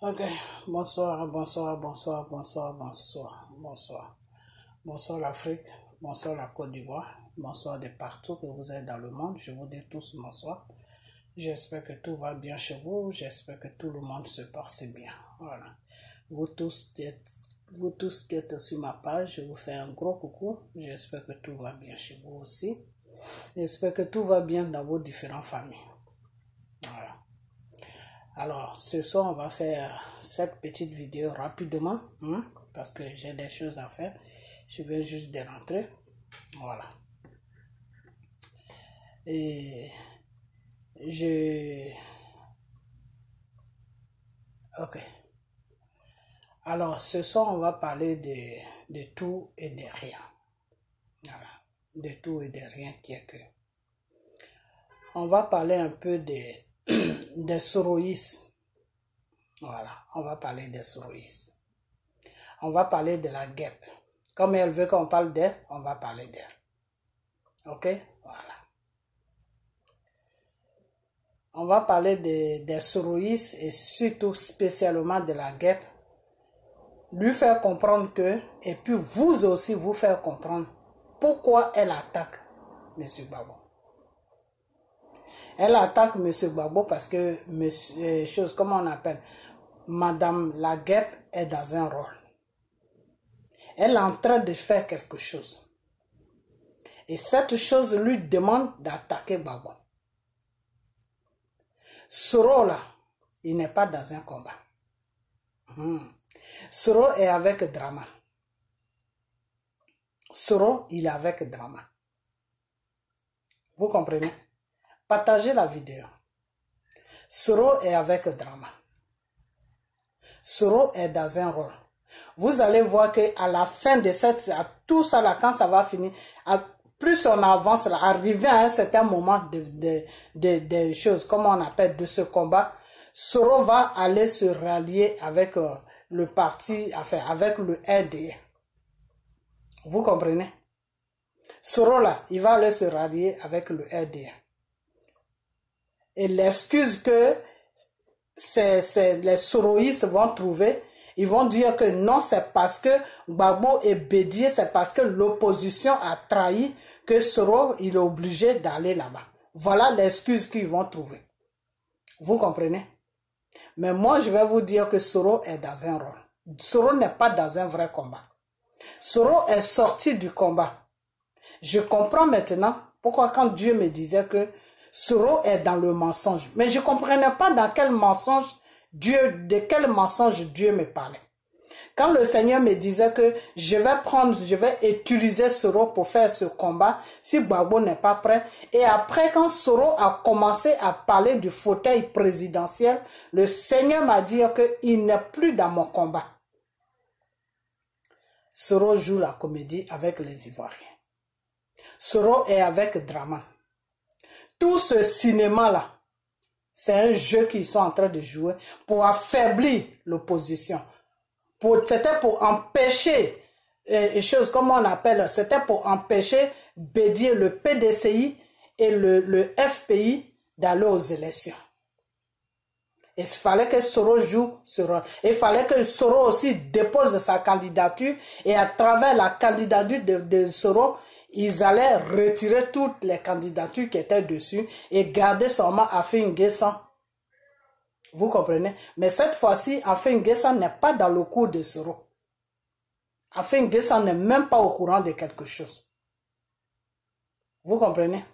Ok. Bonsoir, bonsoir, bonsoir, bonsoir, bonsoir, bonsoir. Bonsoir l'Afrique, bonsoir la Côte d'Ivoire, bonsoir de partout que vous êtes dans le monde. Je vous dis tous bonsoir. J'espère que tout va bien chez vous. J'espère que tout le monde se porte bien. Voilà. Vous tous, êtes, vous tous qui êtes sur ma page, je vous fais un gros coucou. J'espère que tout va bien chez vous aussi. J'espère que tout va bien dans vos différentes familles. Alors, ce soir, on va faire cette petite vidéo rapidement, hein, parce que j'ai des choses à faire. Je vais juste de rentrer. Voilà. Et je... Ok. Alors, ce soir, on va parler de, de tout et de rien. Voilà. De tout et de rien qui est que. On va parler un peu de, des soroïs. Voilà. On va parler des soroïs. On va parler de la guêpe. Comme elle veut qu'on parle d'elle, on va parler d'elle. Ok? Voilà. On va parler des de soroïs et surtout spécialement de la guêpe. Lui faire comprendre que, et puis vous aussi vous faire comprendre pourquoi elle attaque M. Babo. Elle attaque M. Babo parce que, monsieur, chose, comment on appelle, Madame la guêpe est dans un rôle. Elle est en train de faire quelque chose. Et cette chose lui demande d'attaquer Babo. Soro là, il n'est pas dans un combat. Hmm. Soro est avec Drama. Soro, il est avec Drama. Vous comprenez? Partagez la vidéo. Soro est avec Drama. Soro est dans un rôle. Vous allez voir que à la fin de cette, tout ça là, quand ça va finir, plus on avance, là, arrivé à un certain moment de, de, choses, comme on appelle, de ce combat, Soro va aller se rallier avec euh, le parti, enfin, avec le RDA. Vous comprenez? Soro là, il va aller se rallier avec le RDA. Et l'excuse que les soroïstes vont trouver, ils vont dire que non, c'est parce que Gbagbo est bédié, c'est parce que l'opposition a trahi que Soro, il est obligé d'aller là-bas. Voilà l'excuse qu'ils vont trouver. Vous comprenez? Mais moi, je vais vous dire que Soro est dans un rôle. Soro n'est pas dans un vrai combat. Soro est sorti du combat. Je comprends maintenant pourquoi quand Dieu me disait que Soro est dans le mensonge. Mais je ne comprenais pas dans quel mensonge Dieu, de quel mensonge Dieu me parlait. Quand le Seigneur me disait que je vais prendre, je vais utiliser Soro pour faire ce combat, si Gbagbo n'est pas prêt. Et après, quand Soro a commencé à parler du fauteuil présidentiel, le Seigneur m'a dit qu'il n'est plus dans mon combat. Soro joue la comédie avec les Ivoiriens. Soro est avec Drama. Tout ce cinéma-là, c'est un jeu qu'ils sont en train de jouer pour affaiblir l'opposition. C'était pour empêcher, euh, choses comme on appelle, c'était pour empêcher Bédier, le PDCI et le, FPI d'aller aux élections. Il fallait que Soro joue ce rôle. Il fallait que Soro aussi dépose sa candidature et à travers la candidature de, de Soro, ils allaient retirer toutes les candidatures qui étaient dessus et garder seulement Afin. Vous comprenez? Mais cette fois-ci, Afin n'est pas dans le cours de Soro. Afin n'est même pas au courant de quelque chose. Vous comprenez?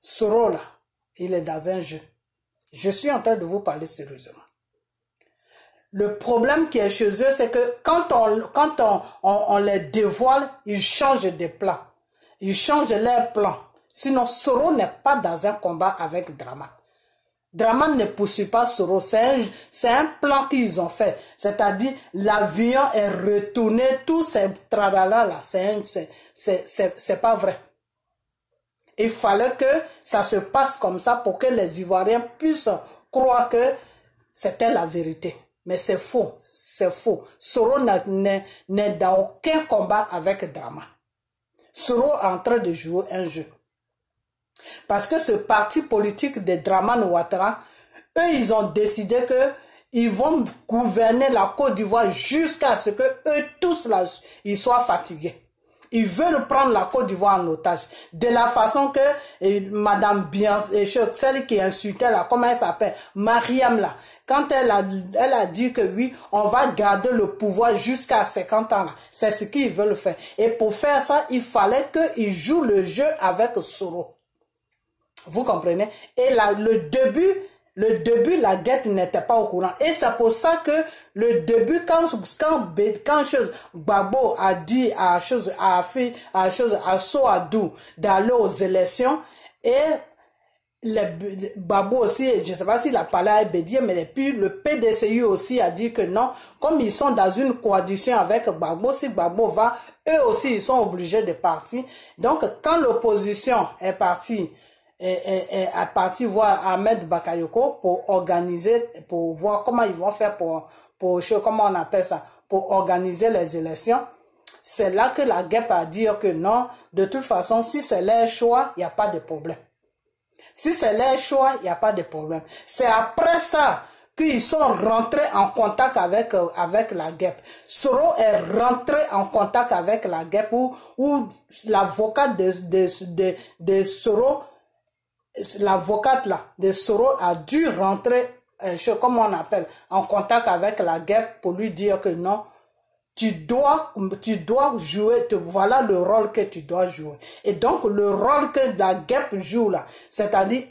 Soro là, il est dans un jeu. Je suis en train de vous parler sérieusement. Le problème qui est chez eux, c'est que quand on, quand on, les dévoile, ils changent de plan. Ils changent leur plan. Sinon, Soro n'est pas dans un combat avec Drama. Drama ne poursuit pas Soro. C'est un, un, plan qu'ils ont fait. C'est-à-dire, l'avion est retourné, tout ces tralala là. C'est pas vrai. Il fallait que ça se passe comme ça pour que les Ivoiriens puissent croire que c'était la vérité. Mais c'est faux, c'est faux. Soro n'est dans aucun combat avec Drama. Soro est en train de jouer un jeu. Parce que ce parti politique de Draman Ouattara, eux, ils ont décidé que ils vont gouverner la Côte d'Ivoire jusqu'à ce que eux tous là, ils soient fatigués. Ils veulent prendre la Côte d'Ivoire en otage. De la façon que eh, Madame Bien, eh, celle qui insultait là, comment elle s'appelle, Mariam là, quand elle a, elle a dit que oui, on va garder le pouvoir jusqu'à 50 ans là, c'est ce qu'ils veulent faire. Et pour faire ça, il fallait qu'ils jouent le jeu avec Soro. Vous comprenez? Et là, le début, le début, la guette n'était pas au courant. Et c'est pour ça que le début, quand, quand, quand Babo a dit à chose, fait, à chose, à Soadou d'aller aux élections, et Babo aussi, je ne sais pas s'il a parlé à Bédier, mais le PDCU aussi a dit que non, comme ils sont dans une coalition avec Babo, si Babo va, eux aussi, ils sont obligés de partir. Donc, quand l'opposition est partie, est, à partir voir Ahmed Bakayoko pour organiser, pour voir comment ils vont faire pour, pour, comment on appelle ça, pour organiser les élections. C'est là que la guêpe a dit que non, de toute façon, si c'est leur choix, il n'y a pas de problème. Si c'est leur choix, il n'y a pas de problème. C'est après ça qu'ils sont rentrés en contact avec, avec la guêpe. Soro est rentré en contact avec la guêpe où, où l'avocat de, de, de, de Soro l'avocate là de Soro a dû rentrer, euh, on appelle, en contact avec la guêpe pour lui dire que non, tu dois, tu dois jouer, voilà le rôle que tu dois jouer. Et donc, le rôle que la guêpe joue là, c'est-à-dire,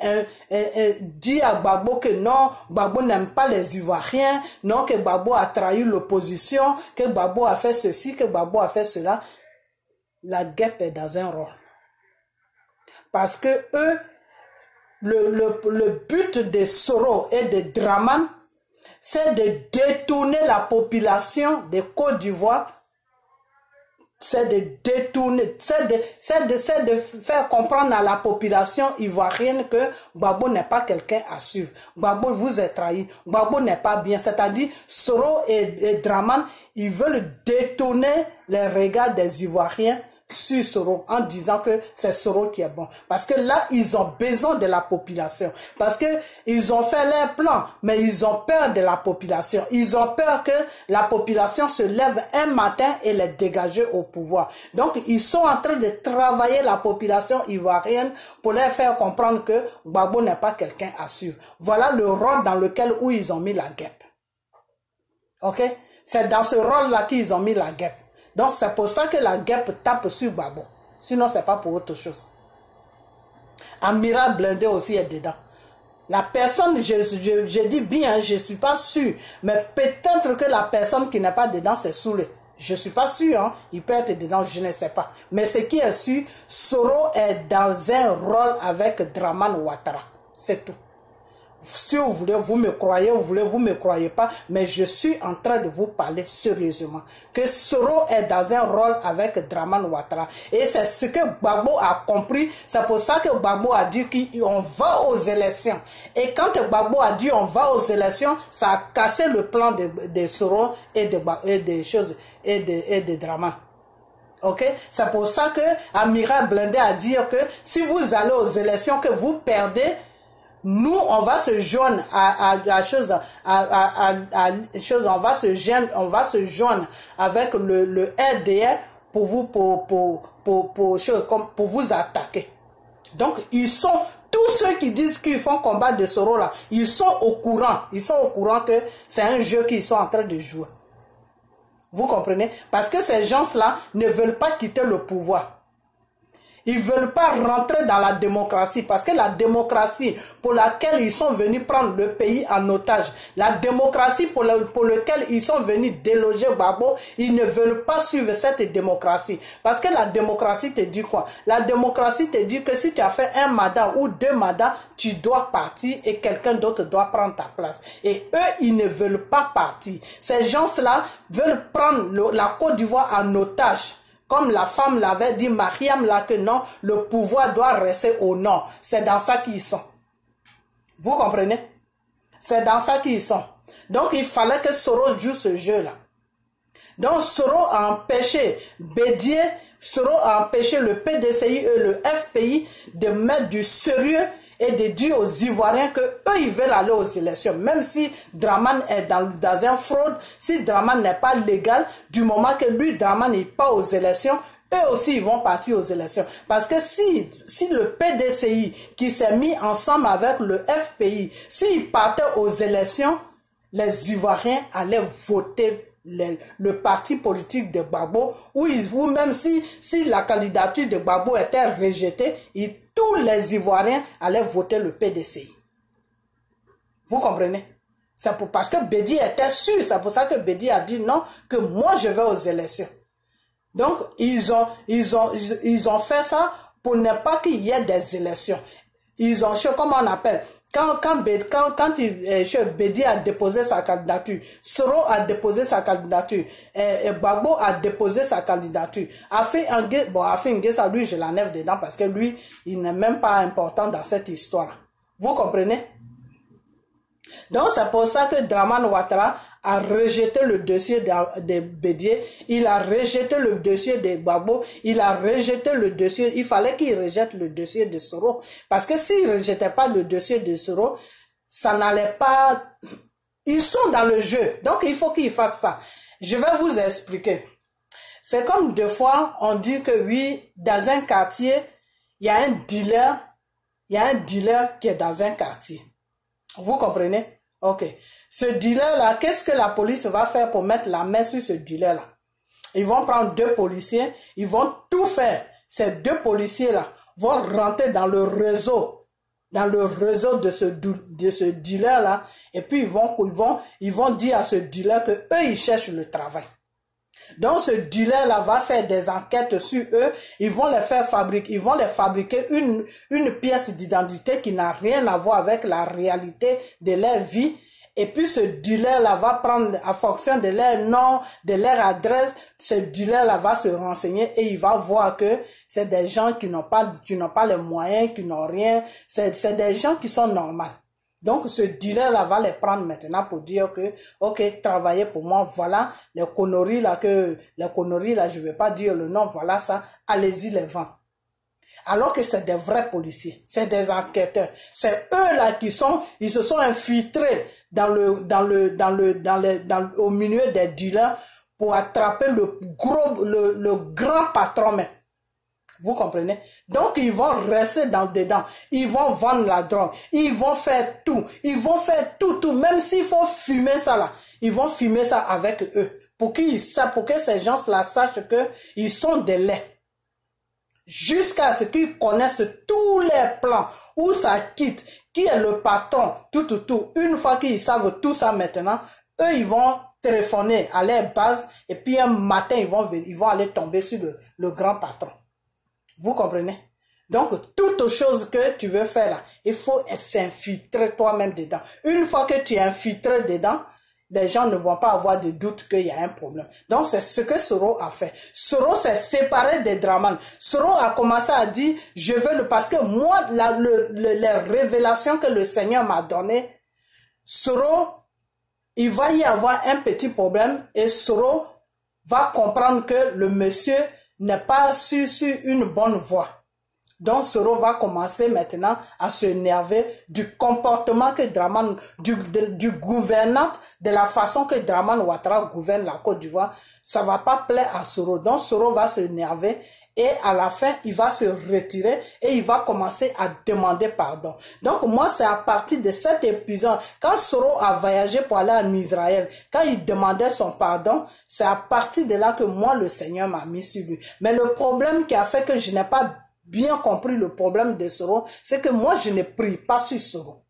dit à Babo que non, Babo n'aime pas les Ivoiriens, non, que Babo a trahi l'opposition, que Babo a fait ceci, que Babo a fait cela. La guêpe est dans un rôle. Parce que eux, le, but de Soro et de Draman, c'est de détourner la population de Côte d'Ivoire c'est de détourner, c'est de, de, de faire comprendre à la population ivoirienne que Babo n'est pas quelqu'un à suivre. Babo vous est trahi. Babo n'est pas bien. C'est-à-dire, Soro et Draman, ils veulent détourner les regards des Ivoiriens sur Soro en disant que c'est Soro qui est bon. Parce que là, ils ont besoin de la population. Parce que ils ont fait leur plan, mais ils ont peur de la population. Ils ont peur que la population se lève un matin et les dégager au pouvoir. Donc, ils sont en train de travailler la population ivoirienne pour leur faire comprendre que Babo n'est pas quelqu'un à suivre. Voilà le rôle dans lequel où ils ont mis la guêpe. Ok? C'est dans ce rôle-là qu'ils ont mis la guêpe. Donc c'est pour ça que la guêpe tape sur Babo. Sinon, c'est pas pour autre chose. Amiral Blindé aussi est dedans. La personne, je, dis bien, je suis pas sûr, mais peut-être que la personne qui n'est pas dedans, c'est Soulé. Je suis pas sûr, hein. il peut être dedans, je ne sais pas. Mais ce qui est sûr, Soro est dans un rôle avec Draman Ouattara. C'est tout si vous voulez, vous me croyez, vous voulez, vous me croyez pas, mais je suis en train de vous parler sérieusement. Que Soro est dans un rôle avec Draman Ouattara. Et c'est ce que Babo a compris. C'est pour ça que Babo a dit qu'on va aux élections. Et quand Babo a dit on va aux élections, ça a cassé le plan de, Soro et de, choses, et de, et de Draman. C'est pour ça que Amiral Blindé a dit que si vous allez aux élections, que vous perdez, nous, on va se joindre à, à, chose, à, à, on va se joindre, on va se joindre avec le, le RDR pour vous, pour, pour, pour, pour, pour, vous attaquer. Donc, ils sont, tous ceux qui disent qu'ils font combat de ce rôle-là, ils sont au courant, ils sont au courant que c'est un jeu qu'ils sont en train de jouer. Vous comprenez? Parce que ces gens-là ne veulent pas quitter le pouvoir. Ils ne veulent pas rentrer dans la démocratie parce que la démocratie pour laquelle ils sont venus prendre le pays en otage, la démocratie pour, laquelle ils sont venus déloger Babo, ils ne veulent pas suivre cette démocratie. Parce que la démocratie te dit quoi? La démocratie te dit que si tu as fait un mandat ou deux mandats, tu dois partir et quelqu'un d'autre doit prendre ta place. Et eux, ils ne veulent pas partir. Ces gens-là veulent prendre la Côte d'Ivoire en otage. Comme la femme l'avait dit, Mariam là, que non, le pouvoir doit rester au nord. C'est dans ça qu'ils sont. Vous comprenez? C'est dans ça qu'ils sont. Donc il fallait que Soro joue ce jeu-là. Donc Soro a empêché Bédier, Soro a empêché le PDCI et le FPI de mettre du sérieux et de dire aux Ivoiriens que eux ils veulent aller aux élections, même si Draman est dans, un fraude, si Draman n'est pas légal, du moment que lui, Draman n'est pas aux élections, eux aussi ils vont partir aux élections. Parce que si, si le PDCI qui s'est mis ensemble avec le FPI, s'ils partaient aux élections, les Ivoiriens allaient voter le, parti politique de Gbagbo, ou, ou même si, si la candidature de Gbagbo était rejetée, tous les Ivoiriens allaient voter le PDCI. Vous comprenez? C'est parce que Bédi était sûr, c'est pour ça que Bédi a dit non, que moi je vais aux élections. Donc, ils ont, ils ont, ils ont fait ça pour ne pas qu'il y ait des élections. Ils ont, comment on appelle, quand, quand, quand, quand euh, Bédi a déposé sa candidature, Soro a déposé sa candidature, et, Babo a déposé sa candidature. Afin bon, Afin ça lui, je l'enlève dedans parce que lui, il n'est même pas important dans cette histoire. Vous comprenez? Donc, c'est pour ça que Draman Ouattara a rejeté le dossier de, de Bédier, il a rejeté le dossier de Babo, il a rejeté le dossier, il fallait qu'il rejette le dossier de Soro. Parce que s'il ne rejetait pas le dossier de Soro, ça n'allait pas... Ils sont dans le jeu, donc il faut qu'ils fassent ça. Je vais vous expliquer. C'est comme deux fois, on dit que oui, dans un quartier, il y a un dealer, il y a un dealer qui est dans un quartier. Vous comprenez? Ok. Ce dealer-là, qu'est-ce que la police va faire pour mettre la main sur ce dealer-là? Ils vont prendre deux policiers, ils vont tout faire. Ces deux policiers-là vont rentrer dans le réseau, dans le réseau de ce, dealer-là, et puis ils vont, ils, vont, ils vont dire à ce dealer que eux, ils cherchent le travail. Donc ce dealer-là va faire des enquêtes sur eux, ils vont les faire fabriquer, ils vont les fabriquer une, une pièce d'identité qui n'a rien à voir avec la réalité de leur vie. Et puis ce dealer-là va prendre, en fonction de leur nom, de leur adresse, ce dealer-là va se renseigner et il va voir que c'est des gens qui n'ont pas, qui n'ont pas les moyens, qui n'ont rien. C'est des gens qui sont normaux. Donc, ce dealer-là va les prendre maintenant pour dire que, ok, travaillez pour moi, voilà, les conneries là que, les conneries là, je vais pas dire le nom, voilà ça, allez-y les vendre. Alors que c'est des vrais policiers, c'est des enquêteurs, c'est eux là qui sont, ils se sont infiltrés dans le, dans le, dans le, dans le, dans, au milieu des dealers pour attraper le gros, le, le grand patron. Vous comprenez? Donc, ils vont rester dans dedans. Ils vont vendre la drogue. Ils vont faire tout. Ils vont faire tout, tout. Même s'il faut fumer ça là. Ils vont fumer ça avec eux. Pour, qu'ils, pour que ces gens-là sachent qu'ils sont des laits. Jusqu'à ce qu'ils connaissent tous les plans. Où ça quitte. Qui est le patron? Tout, tout, tout. Une fois qu'ils savent tout ça maintenant, eux, ils vont téléphoner à leur base. Et puis un matin, ils vont, ils vont aller tomber sur le grand patron. Vous comprenez? Donc, toute chose que tu veux faire il faut s'infiltrer toi-même dedans. Une fois que tu es infiltré dedans, les gens ne vont pas avoir de doute qu'il y a un problème. Donc, c'est ce que Soro a fait. Soro s'est séparé des Draman. Soro a commencé à dire, je veux le... Parce que moi, la, le, les révélations que le Seigneur m'a données, Soro, il va y avoir un petit problème et Soro va comprendre que le monsieur n'est pas sur une bonne voie. Donc Soro va commencer maintenant à se énerver du comportement que Draman, du, du gouvernant, de la façon que Draman Ouattara gouverne la Côte d'Ivoire. Ça va pas plaire à Soro. Donc Soro va se énerver et à la fin, il va se retirer et il va commencer à demander pardon. Donc moi, c'est à partir de cet épisode, quand Soro a voyagé pour aller en Israël, quand il demandait son pardon, c'est à partir de là que moi, le Seigneur m'a mis sur lui. Mais le problème qui a fait que je n'ai pas bien compris le problème de Soro, c'est que moi, je ne prie pas sur Soro.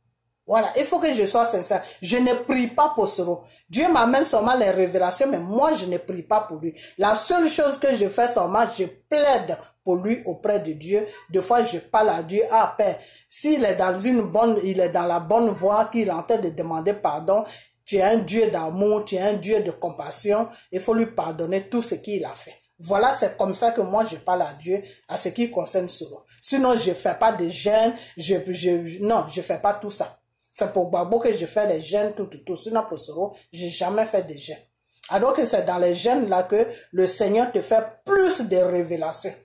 Voilà, il faut que je sois sincère. Je ne prie pas pour Soro. Dieu m'amène seulement les révélations, mais moi, je ne prie pas pour lui. La seule chose que je fais seulement, je plaide pour lui auprès de Dieu. Des fois, je parle à Dieu, ah Père, s'il est dans une bonne, il est dans la bonne voie, qu'il est en train de demander pardon, tu es un Dieu d'amour, tu es un Dieu de compassion, il faut lui pardonner tout ce qu'il a fait. Voilà, c'est comme ça que moi je parle à Dieu à ce qui concerne Soro. Sinon, je fais pas de gêne, je, je, non, je fais pas tout ça. C'est pour Babo que je fais les gènes, tout, tout, tout. Sinon, pour Soro, j'ai jamais fait de gènes. Alors que c'est dans les gènes là que le Seigneur te fait plus de révélations.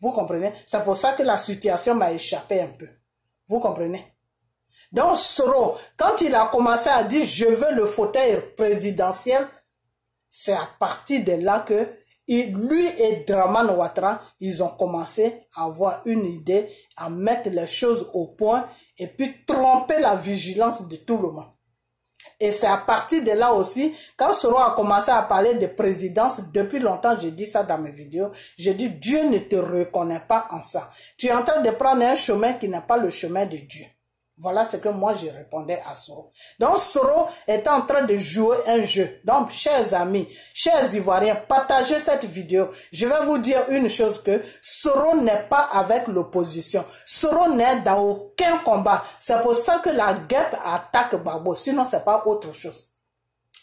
Vous comprenez? C'est pour ça que la situation m'a échappé un peu. Vous comprenez? Donc Soro, quand il a commencé à dire je veux le fauteuil présidentiel, c'est à partir de là que lui et Draman Ouattara, ils ont commencé à avoir une idée, à mettre les choses au point et puis tromper la vigilance de tout le monde. Et c'est à partir de là aussi, quand Soro a commencé à parler de présidence, depuis longtemps, j'ai dit ça dans mes vidéos, j'ai dit Dieu ne te reconnaît pas en ça. Tu es en train de prendre un chemin qui n'est pas le chemin de Dieu. Voilà ce que moi je répondais à Soro. Donc Soro est en train de jouer un jeu. Donc chers amis, chers Ivoiriens, partagez cette vidéo. Je vais vous dire une chose que Soro n'est pas avec l'opposition. Soro n'est dans aucun combat. C'est pour ça que la guêpe attaque Babo. Sinon c'est pas autre chose.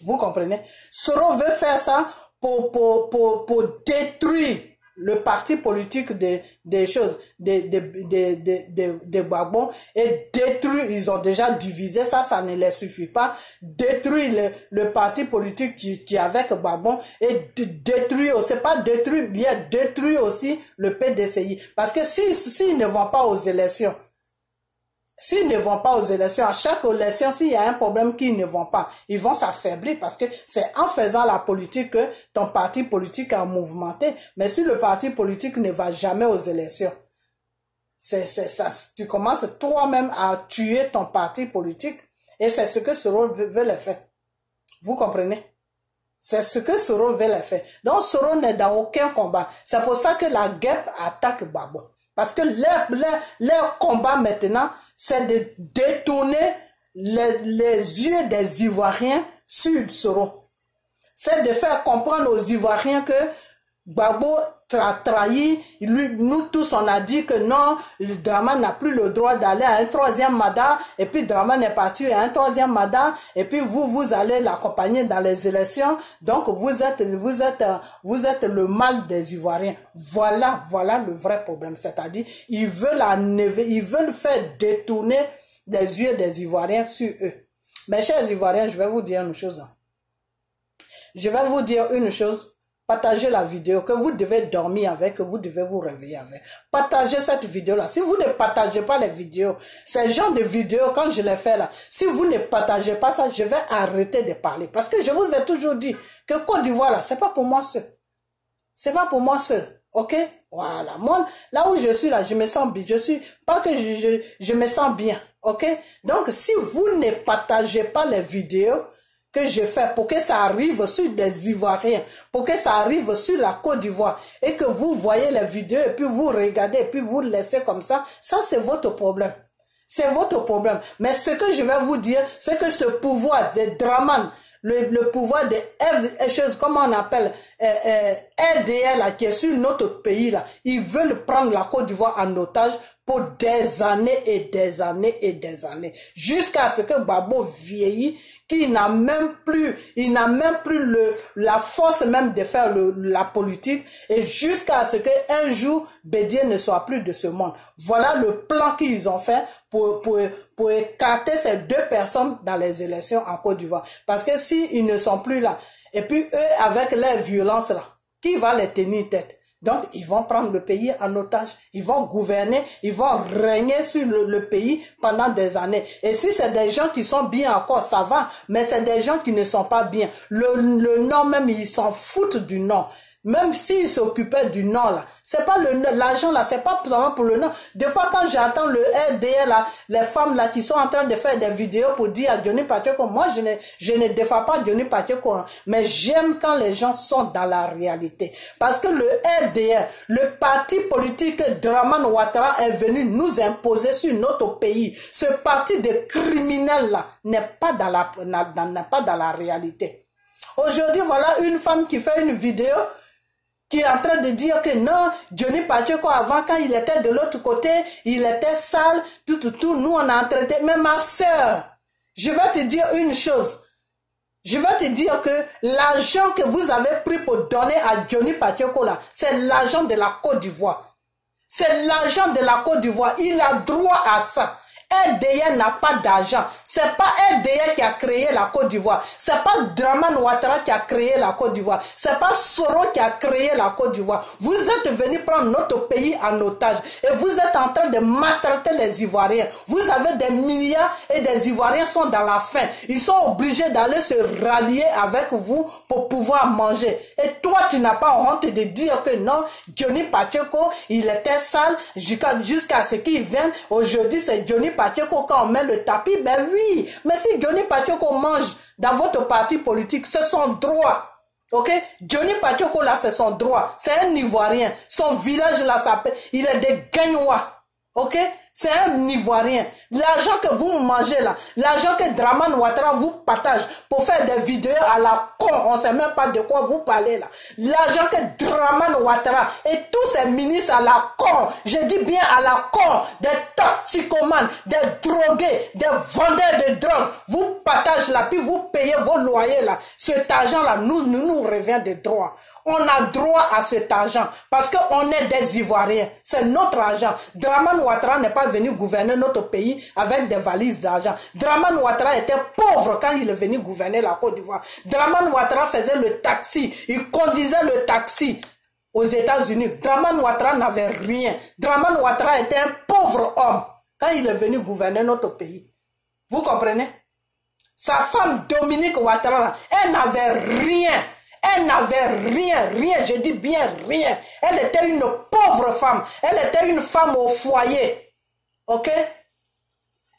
Vous comprenez? Soro veut faire ça pour, pour, pour, pour détruire le parti politique des, des choses, des, des, des, des, des, Babons, et détruire, ils ont déjà divisé ça, ça ne les suffit pas, détruire le, le parti politique qui, qui est avec Babon, et détruire, c'est pas détruire, bien détruire aussi le PDCI. Parce que s'ils si, ne vont pas aux élections, S'ils ne vont pas aux élections, à chaque élection, s'il y a un problème qu'ils ne vont pas, ils vont s'affaiblir parce que c'est en faisant la politique que ton parti politique a mouvementé. Mais si le parti politique ne va jamais aux élections, c'est, ça, tu commences toi-même à tuer ton parti politique et c'est ce que Soro veut, le faire. Vous comprenez? C'est ce que Soro veut le faire. Donc Soro n'est dans aucun combat. C'est pour ça que la guêpe attaque Babo. Parce que leur, leur, leur combat maintenant, c'est de détourner les, yeux des Ivoiriens sur Soro. C'est de faire comprendre aux Ivoiriens que Babo a trahi, lui, nous tous on a dit que non, le drama n'a plus le droit d'aller à un troisième mandat, et puis Draman est parti à un troisième mandat, et puis vous, vous allez l'accompagner dans les élections, donc vous êtes, vous êtes, vous êtes le mal des Ivoiriens. Voilà, voilà le vrai problème, c'est-à-dire, ils veulent ils veulent faire détourner les yeux des Ivoiriens sur eux. Mes chers Ivoiriens, je vais vous dire une chose. Je vais vous dire une chose Partagez la vidéo, que vous devez dormir avec, que vous devez vous réveiller avec. Partagez cette vidéo-là. Si vous ne partagez pas les vidéos, ces genre de vidéos, quand je les fais là, si vous ne partagez pas ça, je vais arrêter de parler. Parce que je vous ai toujours dit que Côte d'Ivoire là, c'est pas pour moi seul. C'est pas pour moi seul. Ok? Voilà. Moi, là où je suis là, je me sens bien. Je suis, pas que je, je, je me sens bien. Ok? Donc, si vous ne partagez pas les vidéos, que je fais pour que ça arrive sur des Ivoiriens, pour que ça arrive sur la Côte d'Ivoire et que vous voyez les vidéos et puis vous regardez et puis vous laissez comme ça, ça c'est votre problème. C'est votre problème. Mais ce que je vais vous dire, c'est que ce pouvoir de Draman, le, pouvoir de choses, comment on appelle, euh, euh, RDL qui est sur notre pays là, ils veulent prendre la Côte d'Ivoire en otage pour des années et des années et des années, jusqu'à ce que Babo vieillit qui n'a même plus, il n'a même plus le, la force même de faire la politique et jusqu'à ce qu'un jour Bédier ne soit plus de ce monde. Voilà le plan qu'ils ont fait pour, pour, pour écarter ces deux personnes dans les élections en Côte d'Ivoire. Parce que s'ils ils ne sont plus là, et puis eux avec leur violence là, qui va les tenir tête? Donc, ils vont prendre le pays en otage. Ils vont gouverner, ils vont régner sur le, pays pendant des années. Et si c'est des gens qui sont bien encore, ça va. Mais c'est des gens qui ne sont pas bien. Le, le nom même, ils s'en foutent du nom. Même s'ils s'occupaient du nom là, c'est pas le l'argent là, c'est pas vraiment pour le nom. Des fois quand j'entends le RDL là, les femmes là qui sont en train de faire des vidéos pour dire à Johnny Pacheco, moi je ne je ne défends pas Johnny Pacheco, hein. mais j'aime quand les gens sont dans la réalité. Parce que le RDL, le parti politique Draman Ouattara est venu nous imposer sur notre pays. Ce parti de criminels là n'est pas dans la n'est pas dans la réalité. Aujourd'hui, voilà une femme qui fait une vidéo qui est en train de dire que non, Johnny Pacheco, avant, quand il était de l'autre côté, il était sale, tout, tout, tout, nous, on a traité. Mais ma soeur, je vais te dire une chose. Je vais te dire que l'argent que vous avez pris pour donner à Johnny Pacheco, là, c'est l'argent de la Côte d'Ivoire. C'est l'argent de la Côte d'Ivoire. Il a droit à ça. RDA n'a pas d'argent. C'est pas RDA qui a créé la Côte d'Ivoire. C'est pas Draman Ouattara qui a créé la Côte d'Ivoire. C'est pas Soro qui a créé la Côte d'Ivoire. Vous êtes venus prendre notre pays en otage et vous êtes en train de maltraiter les Ivoiriens. Vous avez des milliards et des Ivoiriens sont dans la faim. Ils sont obligés d'aller se rallier avec vous pour pouvoir manger. Et toi, tu n'as pas honte de dire que non, Johnny Pacheco, il était sale jusqu'à ce qu'il vienne. Aujourd'hui, c'est Johnny Pacheco quand on met le tapis. Ben oui, mais si Johnny Pacheco mange dans votre parti politique, c'est son droit. Ok? Johnny Pacheco là, c'est son droit. C'est un Ivoirien. Son village là, s'appelle, il est des Gagnois. Ok? C'est un Ivoirien. L'argent que vous mangez là, l'argent que Draman Ouattara vous partage pour faire des vidéos à la con, on ne sait même pas de quoi vous parlez là. L'argent que Draman Ouattara et tous ces ministres à la con, je dis bien à la con, des toxicomanes, des drogués, des vendeurs de drogue, vous partagez là, puis vous payez vos loyers là. Cet argent là, nous, nous, nous revient de droit. On a droit à cet argent parce qu'on est des Ivoiriens. C'est notre argent. Draman Ouattara n'est pas venu gouverner notre pays avec des valises d'argent. Draman Ouattara était pauvre quand il est venu gouverner la Côte d'Ivoire. Draman Ouattara faisait le taxi. Il conduisait le taxi aux États-Unis. Draman Ouattara n'avait rien. Draman Ouattara était un pauvre homme quand il est venu gouverner notre pays. Vous comprenez? Sa femme Dominique Ouattara, elle n'avait rien. Elle n'avait rien, rien, je dis bien rien. Elle était une pauvre femme. Elle était une femme au foyer. Ok?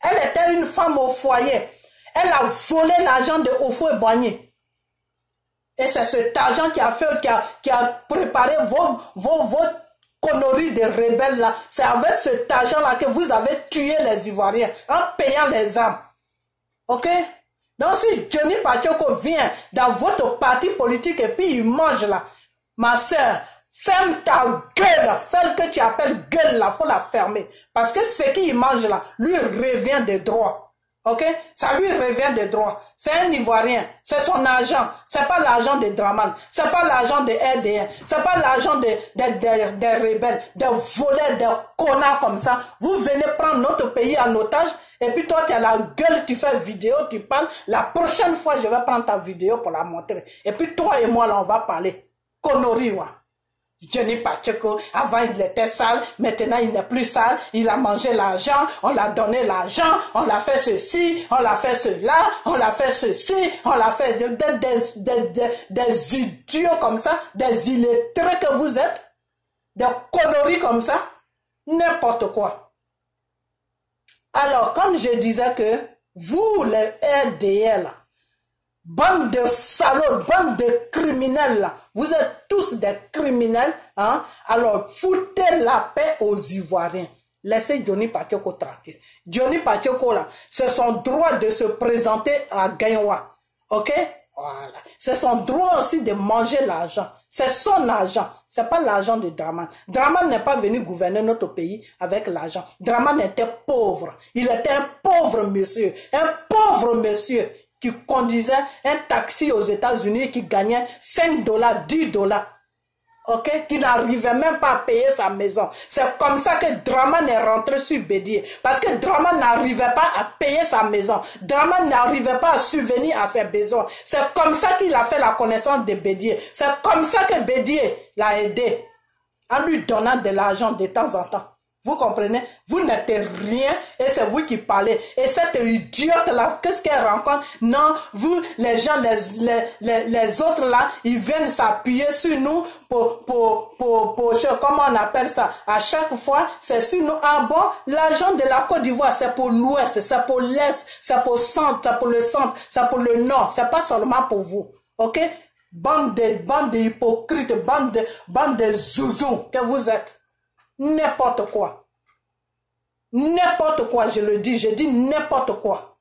Elle était une femme au foyer. Elle a volé l'argent de Ofo et Boigny. Et c'est cet argent qui a fait, qui a, préparé vos, vos, vos conneries de rebelles là. C'est avec cet argent là que vous avez tué les Ivoiriens en payant les armes. Ok? Donc si Johnny Pachoko vient dans votre parti politique et puis il mange là, ma soeur, ferme ta gueule, celle que tu appelles gueule là, faut la fermer. Parce que ce qu'il mange là, lui revient des droits. Ok? Ça lui revient des droits. C'est un Ivoirien. C'est son argent. C'est pas l'argent des Draman. C'est pas l'argent des RDN. C'est pas l'argent des, des, des, des, rebelles, des voleurs, des connards comme ça. Vous venez prendre notre pays en otage et puis toi, tu as la gueule, tu fais vidéo, tu parles. La prochaine fois, je vais prendre ta vidéo pour la montrer. Et puis toi et moi, là, on va parler. Ouais. Johnny Pacheco, avant il était sale, maintenant il n'est plus sale, il a mangé l'argent, on l'a donné l'argent, on l'a fait ceci, on l'a fait cela, on l'a fait ceci, on l'a fait des, des, idiots comme ça, des illettrés que vous êtes, des conneries comme ça, n'importe quoi. Alors, comme je disais que vous, les RDL, bande de salauds, bande de criminels, vous êtes tous des criminels, hein? alors foutez la paix aux Ivoiriens. Laissez Johnny Pachoko tranquille. Johnny Pachoko, là, c'est son droit de se présenter à Gaïwa. OK? C'est son droit aussi de manger l'argent. C'est son argent. C'est pas l'argent de Draman. Draman n'est pas venu gouverner notre pays avec l'argent. Draman était pauvre. Il était un pauvre monsieur. Un pauvre monsieur qui conduisait un taxi aux États-Unis qui gagnait 5 dollars, 10 dollars ok, qui n'arrivait même pas à payer sa maison. C'est comme ça que Draman est rentré sur Bédier. Parce que Draman n'arrivait pas à payer sa maison. Draman n'arrivait pas à subvenir à ses besoins. C'est comme ça qu'il a fait la connaissance de Bédier. C'est comme ça que Bédier l'a aidé en lui donnant de l'argent de temps en temps. Vous comprenez? Vous n'êtes rien et c'est vous qui parlez. Et cette idiote-là, qu'est-ce qu'elle rencontre? Non, vous, les gens, les, les, les, autres là, ils viennent s'appuyer sur nous pour, pour, pour, pour, comment on appelle ça? À chaque fois, c'est sur nous. Ah bon, l'argent de la Côte d'Ivoire, c'est pour l'ouest, c'est pour l'est, c'est pour le centre, c'est pour le centre, c'est pour le nord. C'est pas seulement pour vous. Ok? Bande de, bande d'hypocrites, bande de, bande de zouzous que vous êtes. N'importe quoi. N'importe quoi, je le dis, je dis n'importe quoi.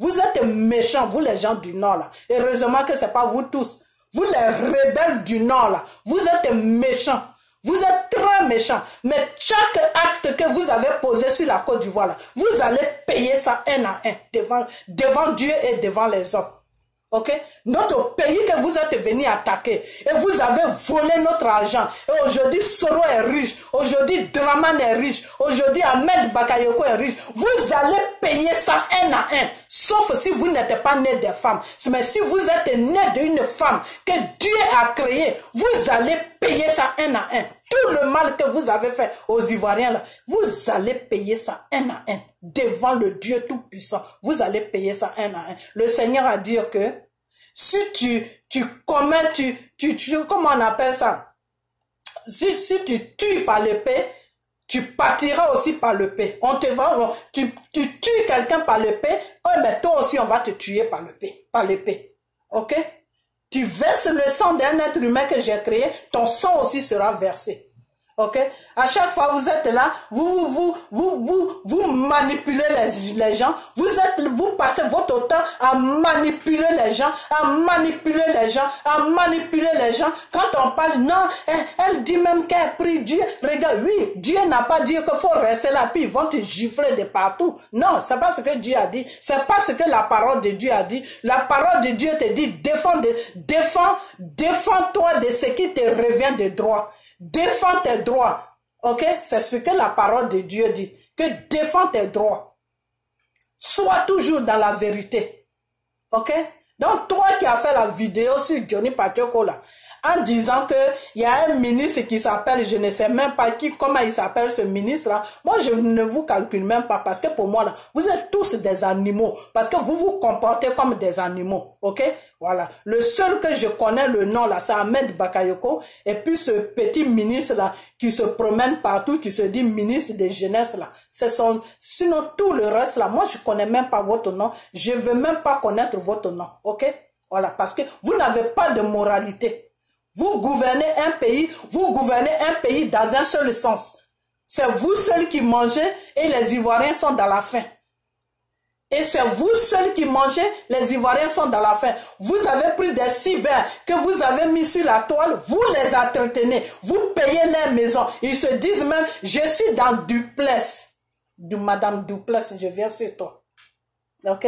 Vous êtes méchants, vous les gens du Nord là. Heureusement que ce n'est pas vous tous. Vous les rebelles du Nord là, vous êtes méchants. Vous êtes très méchants. Mais chaque acte que vous avez posé sur la Côte d'Ivoire, vous allez payer ça un à un devant, devant Dieu et devant les hommes. Ok? Notre pays que vous êtes venu attaquer et vous avez volé notre argent. Et aujourd'hui, Soro est riche. Aujourd'hui, Draman est riche. Aujourd'hui, Ahmed Bakayoko est riche. Vous allez payer ça un à un. Sauf si vous n'êtes pas né de femmes. Mais si vous êtes né d'une femme que Dieu a créée, vous allez payer ça un à un. Tout le mal que vous avez fait aux Ivoiriens, là, vous allez payer ça un à un. Devant le Dieu Tout-Puissant, vous allez payer ça un à un. Le Seigneur a dit que si tu, tu commets, tu, tu, tu, comment on appelle ça? Si, si tu tues par l'épée, tu partiras aussi par l'épée. On te va, tu, tu tues quelqu'un par l'épée, oh, mais toi aussi on va te tuer par l'épée, par l'épée. Ok? Tu verses le sang d'un être humain que j'ai créé, ton sang aussi sera versé. Ok? À chaque fois vous êtes là, vous, vous, vous, vous, vous, vous manipulez les, les gens, vous êtes, vous passez votre temps à manipuler les gens, à manipuler les gens, à manipuler les gens. Quand on parle, non, elle, dit même qu'elle prie Dieu. Regarde, oui, Dieu n'a pas dit qu'il faut rester là, puis ils vont te gifler de partout. Non, c'est pas ce que Dieu a dit. C'est pas ce que la parole de Dieu a dit. La parole de Dieu te dit, défends, défends, défends-toi de ce qui te revient de droit. Défends tes droits. Ok? C'est ce que la parole de Dieu dit. Que défends tes droits. Sois toujours dans la vérité. Ok? Donc, toi qui as fait la vidéo sur Johnny là, en disant que il y a un ministre qui s'appelle, je ne sais même pas qui, comment il s'appelle ce ministre-là. Moi, je ne vous calcule même pas parce que pour moi, là, vous êtes tous des animaux parce que vous vous comportez comme des animaux, ok? Voilà. Le seul que je connais le nom là, c'est Ahmed Bakayoko et puis ce petit ministre là qui se promène partout, qui se dit ministre de jeunesse là. C'est son, sinon tout le reste là, moi je connais même pas votre nom, je veux même pas connaître votre nom, ok? Voilà, parce que vous n'avez pas de moralité. Vous gouvernez un pays, vous gouvernez un pays dans un seul sens. C'est vous seuls qui mangez et les Ivoiriens sont dans la faim. Et c'est vous seuls qui mangez, les Ivoiriens sont dans la faim. Vous avez pris des cyber que vous avez mis sur la toile, vous les entretenez, vous payez les maisons. Ils se disent même, je suis dans Dupless. Du Madame Dupless, je viens sur toi. Ok?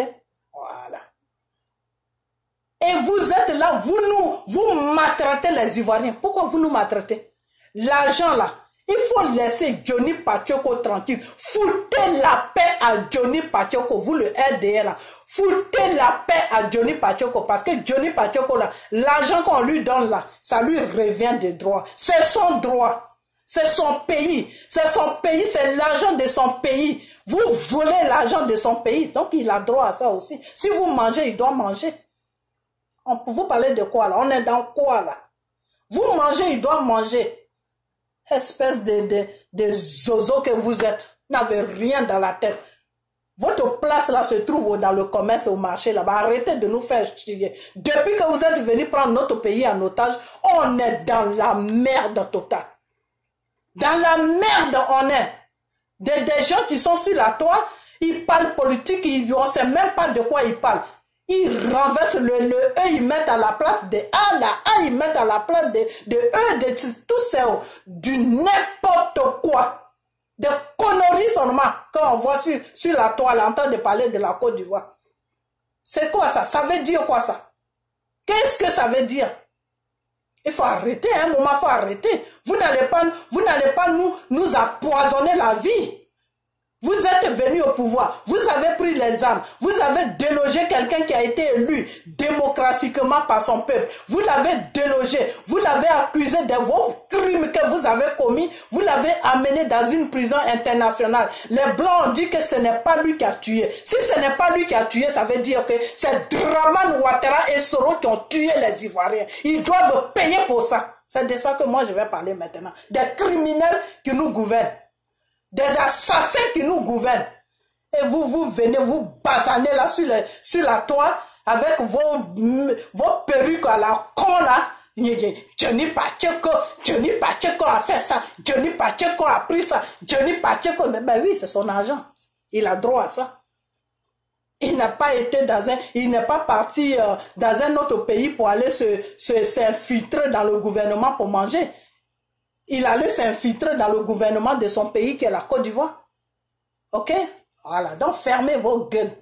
Et vous êtes là, vous nous, vous maltraitez les Ivoiriens. Pourquoi vous nous maltraitez? L'argent là, il faut laisser Johnny Pachoko tranquille. Foutez la paix à Johnny Pachoko, vous le RDL là. Foutez la paix à Johnny Pachoko parce que Johnny Pachoko là, l'argent qu'on lui donne là, ça lui revient de droit. C'est son droit. C'est son pays. C'est son pays, c'est l'argent de son pays. Vous volez l'argent de son pays, donc il a droit à ça aussi. Si vous mangez, il doit manger. Vous parlez de quoi là? On est dans quoi là? Vous mangez, il doit manger. Espèce de, zozo que vous êtes. N'avez rien dans la tête. Votre place là se trouve dans le commerce, au marché là-bas. Arrêtez de nous faire chier. Depuis que vous êtes venus prendre notre pays en otage, on est dans la merde totale. Dans la merde, on est. Des, des gens qui sont sur la toile, ils parlent politique, ils, on ne sait même pas de quoi ils parlent ils renversent le, E, ils mettent à la place de A, la A, ils mettent à la place de, de E, de tout ça, du n'importe quoi. Des conneries seulement, quand on voit sur, la toile en train de parler de la Côte d'Ivoire. C'est quoi ça? Ça veut dire quoi ça? Qu'est-ce que ça veut dire? Il faut arrêter, un moment, il faut arrêter. Vous n'allez pas, vous pas nous, nous empoisonner la vie. Vous êtes venu au pouvoir, vous avez pris les armes, vous avez délogé quelqu'un qui a été élu démocratiquement par son peuple. Vous l'avez délogé, vous l'avez accusé de vos crimes que vous avez commis, vous l'avez amené dans une prison internationale. Les Blancs ont dit que ce n'est pas lui qui a tué. Si ce n'est pas lui qui a tué, ça veut dire que c'est Draman Ouattara et Soro qui ont tué les Ivoiriens. Ils doivent payer pour ça. C'est de ça que moi je vais parler maintenant. Des criminels qui nous gouvernent des assassins qui nous gouvernent. Et vous, vous venez vous basaner là sur, sur la toile avec vos, vos perruques à la con là. Johnny Pacheco, Johnny Pacheco a fait ça, Johnny Pacheco a pris ça, Johnny Pacheco, mais ben oui, c'est son argent. Il a droit à ça. Il n'a pas été dans un, il n'est pas parti euh, dans un autre pays pour aller se, se, s'infiltrer dans le gouvernement pour manger il allait s'infiltrer dans le gouvernement de son pays qui est la Côte d'Ivoire. Ok? Voilà, donc fermez vos gueules.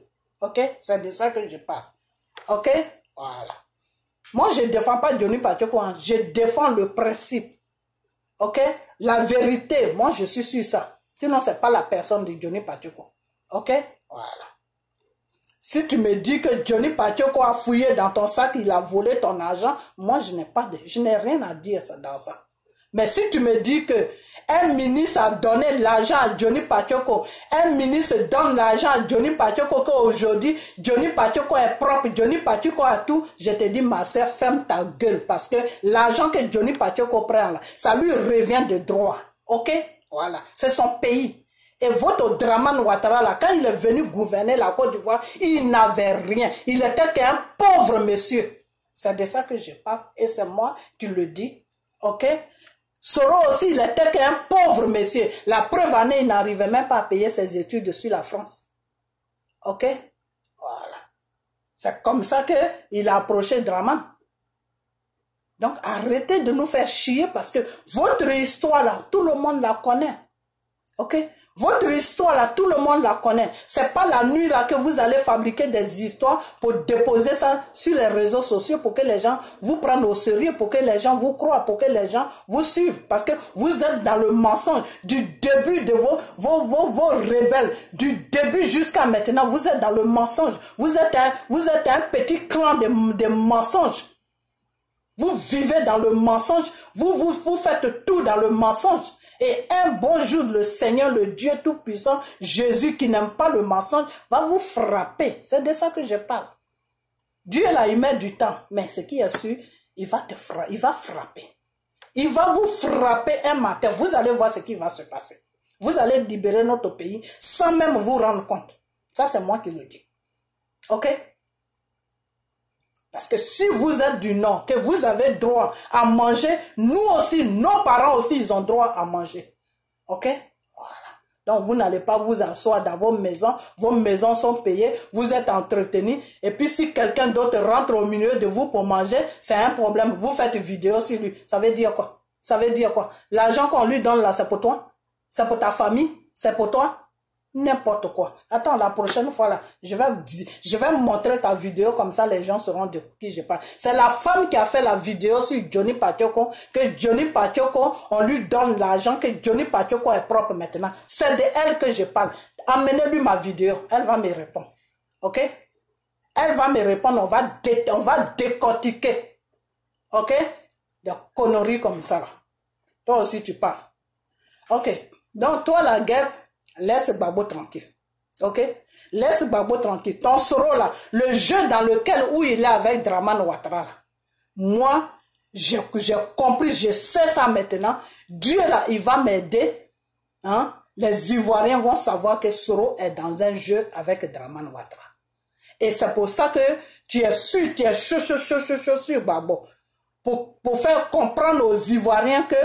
Ok? C'est de ça que je parle. Ok? Voilà. Moi, je ne défends pas Johnny Pachoko, hein. je défends le principe. Ok? La vérité, moi, je suis sur ça. Sinon, ce n'est pas la personne de Johnny Pachoko. Ok? Voilà. Si tu me dis que Johnny Pachoko a fouillé dans ton sac, il a volé ton argent, moi, je n'ai pas je n'ai rien à dire dans ça. Mais si tu me dis que un ministre a donné l'argent à Johnny Pachoko, un ministre donne l'argent à Johnny Pachoko qu'aujourd'hui, Johnny Pachoko est propre, Johnny Pachoko a tout, je te dis, ma soeur, ferme ta gueule parce que l'argent que Johnny Pachoko prend là, ça lui revient de droit. Ok? Voilà. C'est son pays. Et votre Draman Ouattara, là, quand il est venu gouverner la Côte d'Ivoire, il n'avait rien. Il était qu'un pauvre monsieur. C'est de ça que je parle. Et c'est moi qui le dis. OK? Soro aussi, il était qu'un pauvre monsieur. La preuve année, il n'arrivait même pas à payer ses études sur la France. OK? Voilà. C'est comme ça qu'il a approché Draman. Donc arrêtez de nous faire chier parce que votre histoire là, tout le monde la connaît. OK? Votre histoire là, tout le monde la connaît. C'est pas la nuit là que vous allez fabriquer des histoires pour déposer ça sur les réseaux sociaux pour que les gens vous prennent au sérieux, pour que les gens vous croient, pour que les gens vous suivent. Parce que vous êtes dans le mensonge du début de vos, vos, vos, vos rebelles, du début jusqu'à maintenant. Vous êtes dans le mensonge. Vous êtes un, vous êtes un petit clan de, de mensonges. Vous vivez dans le mensonge. Vous, vous, vous faites tout dans le mensonge. Et un bon jour, le Seigneur, le Dieu Tout-Puissant, Jésus qui n'aime pas le mensonge, va vous frapper. C'est de ça que je parle. Dieu là, il met du temps, mais ce qui est sûr, il va te frapper, il va frapper. Il va vous frapper un matin. Vous allez voir ce qui va se passer. Vous allez libérer notre pays sans même vous rendre compte. Ça, c'est moi qui le dis. OK? Parce que si vous êtes du Nord, que vous avez droit à manger, nous aussi, nos parents aussi, ils ont droit à manger. OK? Donc, vous n'allez pas vous asseoir dans vos maisons. Vos maisons sont payées. Vous êtes entretenus. Et puis, si quelqu'un d'autre rentre au milieu de vous pour manger, c'est un problème. Vous faites une vidéo sur lui. Ça veut dire quoi? Ça veut dire quoi? L'argent qu'on lui donne là, c'est pour toi? C'est pour ta famille? C'est pour toi? N'importe quoi. Attends, la prochaine fois, là, je vais, je vais montrer ta vidéo, comme ça les gens sauront de qui je parle. C'est la femme qui a fait la vidéo sur Johnny Patioko, que Johnny Patioko, on lui donne l'argent, que Johnny Patioko est propre maintenant. C'est de elle que je parle. Amenez-lui ma vidéo, elle va me répondre. Ok? Elle va me répondre, on va, on va décortiquer. Ok? Des conneries comme ça. Toi aussi, tu parles. Ok? Donc, toi, la guerre, Laisse Babo tranquille. Ok? Laisse Babo tranquille. Ton soro là, le jeu dans lequel où il est avec Draman Ouattara, moi, j'ai compris, je sais ça maintenant. Dieu là, il va m'aider. Hein? Les Ivoiriens vont savoir que Soro est dans un jeu avec Draman Ouattara. Et c'est pour ça que tu es sûr, tu es chaud, chaud, chaud, sur Babo. Pour, pour faire comprendre aux Ivoiriens que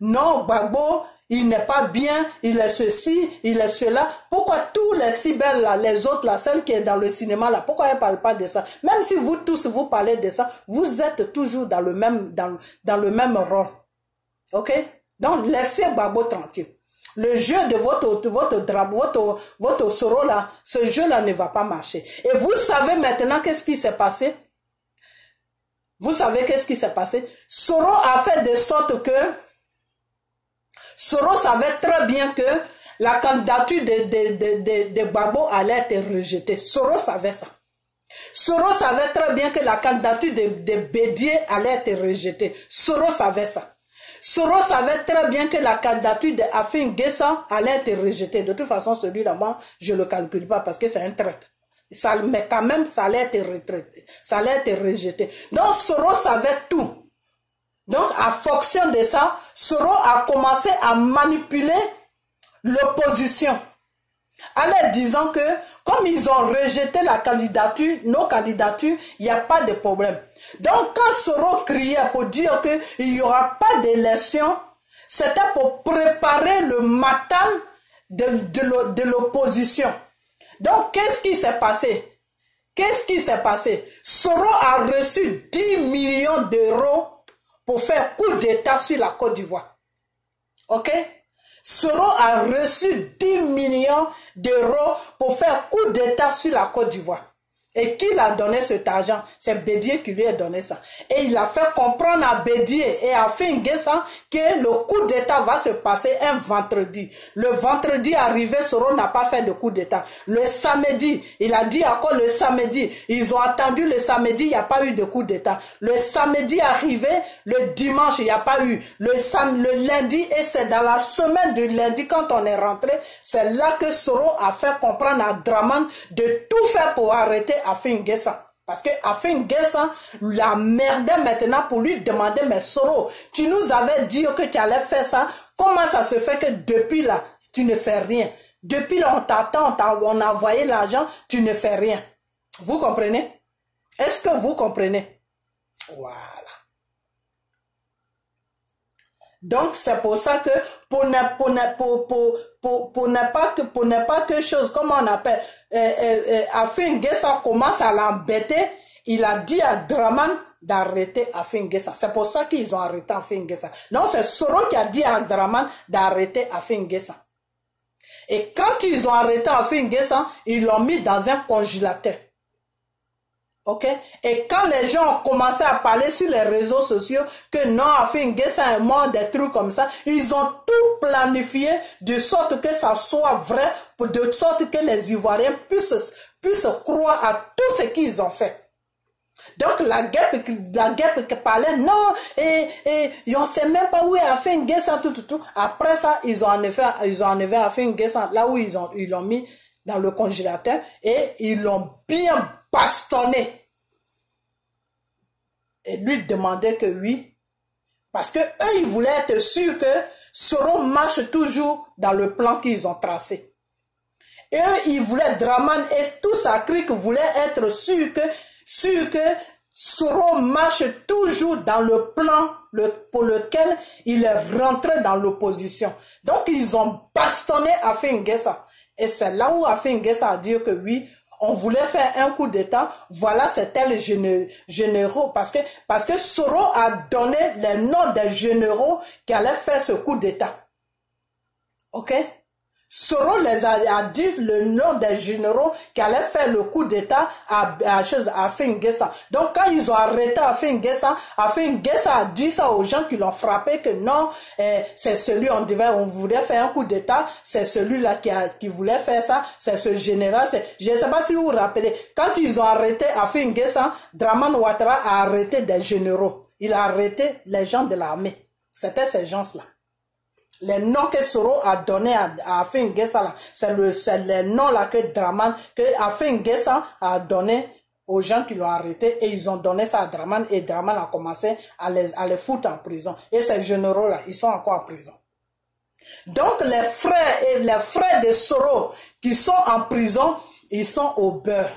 non, Babo, il n'est pas bien, il est ceci, il est cela. Pourquoi tous les si belles là, les autres là, celles qui est dans le cinéma là, pourquoi elles ne parlent pas de ça? Même si vous tous vous parlez de ça, vous êtes toujours dans le même, rôle. Ok? Donc laissez Babo tranquille. Le jeu de votre, votre drapeau, votre, votre soro là, ce jeu là ne va pas marcher. Et vous savez maintenant qu'est-ce qui s'est passé? Vous savez qu'est-ce qui s'est passé? Soro a fait de sorte que Soro savait très bien que la candidature de, de, de, de, Babo allait être rejetée. Soro savait ça. Soro savait très bien que la candidature de, de Bédier allait être rejetée. Soro savait ça. Soro savait très bien que la candidature de Afin Gessa allait être rejetée. De toute façon, celui-là, moi, je ne le calcule pas parce que c'est un trait. Ça, mais quand même, ça allait être retraité. Ça allait être rejeté. Donc, Soro savait tout. Donc, à fonction de ça, Soro a commencé à manipuler l'opposition en leur disant que comme ils ont rejeté la candidature, nos candidatures, il n'y a pas de problème. Donc quand Soro criait pour dire qu'il n'y aura pas d'élection, c'était pour préparer le matin de, de l'opposition. Donc qu'est-ce qui s'est passé? Qu'est-ce qui s'est passé? Soro a reçu 10 millions d'euros pour faire coup d'État sur la Côte d'Ivoire. OK? Soro a reçu 10 millions d'euros pour faire coup d'État sur la Côte d'Ivoire. Et qui l'a donné cet argent C'est Bédier qui lui a donné ça. Et il a fait comprendre à Bédier et à Finguessa que le coup d'État va se passer un vendredi. Le vendredi arrivé, Soro n'a pas fait de coup d'État. Le samedi, il a dit encore le samedi. Ils ont attendu le samedi, il n'y a pas eu de coup d'État. Le samedi arrivé, le dimanche, il n'y a pas eu. Le, sam le lundi, et c'est dans la semaine du lundi, quand on est rentré, c'est là que Soro a fait comprendre à Draman de tout faire pour arrêter Afin Parce que Afin la merdait maintenant pour lui demander, mais Soro, tu nous avais dit que tu allais faire ça. Comment ça se fait que depuis là, tu ne fais rien? Depuis là, on t'attend, on a envoyé l'argent, tu ne fais rien. Vous comprenez? Est-ce que vous comprenez? Voilà. Donc c'est pour ça que pour ne, pour ne pas que pour ne pas que chose, comment on appelle, euh, euh, euh, Afin Gessa commence à l'embêter, il a dit à Draman d'arrêter Afin Gessa. C'est pour ça qu'ils ont arrêté Afin Gessa. Non, c'est Soro qui a dit à Draman d'arrêter Afin Gessa. Et quand ils ont arrêté Afin Gessa, ils l'ont mis dans un congélateur. Et quand les gens ont commencé à parler sur les réseaux sociaux que non, Afin Gessa est mort, des trucs comme ça, ils ont tout planifié de sorte que ça soit vrai, de sorte que les Ivoiriens puissent, puissent croire à tout ce qu'ils ont fait. Donc la guêpe, la guêpe qui parlait, non, et, et on ne sait même pas où est Afin Gessa, tout, tout, tout. Après ça, ils ont en effet, ils ont enlevé Afin Gessa, là où ils ont, ils l'ont mis dans le congélateur et ils l'ont bien bastonné. Et lui demandait que oui. Parce que eux, ils voulaient être sûrs que Soro marche toujours dans le plan qu'ils ont tracé. Et eux, ils voulaient, Draman et tout sa clique voulaient être sûrs que, sûrs que Soro marche toujours dans le plan pour lequel il est rentré dans l'opposition. Donc, ils ont bastonné Afin Gessa. Et c'est là où Afin Gessa a dit que oui, on voulait faire un coup d'État, voilà, c'est tel généraux. Parce que, parce que Soro a donné les noms des généraux qui allaient faire ce coup d'État. OK? Soro les a, a, dit le nom des généraux qui allaient faire le coup d'État à, à, à Fingessa. Donc quand ils ont arrêté à Fingessa, Fingessa a dit ça aux gens qui l'ont frappé que non, eh, c'est celui on devait, on voulait faire un coup d'État, c'est celui-là qui, qui voulait faire ça, c'est ce général. Je ne sais pas si vous vous rappelez, quand ils ont arrêté à Fingessa, Draman Ouattara a arrêté des généraux. Il a arrêté les gens de l'armée. C'était ces gens-là. Les noms que Soro a donné à, à Afin c'est le, c'est les noms là que Draman, que a donné aux gens qui l'ont arrêté et ils ont donné ça à Draman et Draman a commencé à les, à les foutre en prison. Et ces généraux là, ils sont encore en prison. Donc les frères et les frères de Soro qui sont en prison, ils sont au beurre.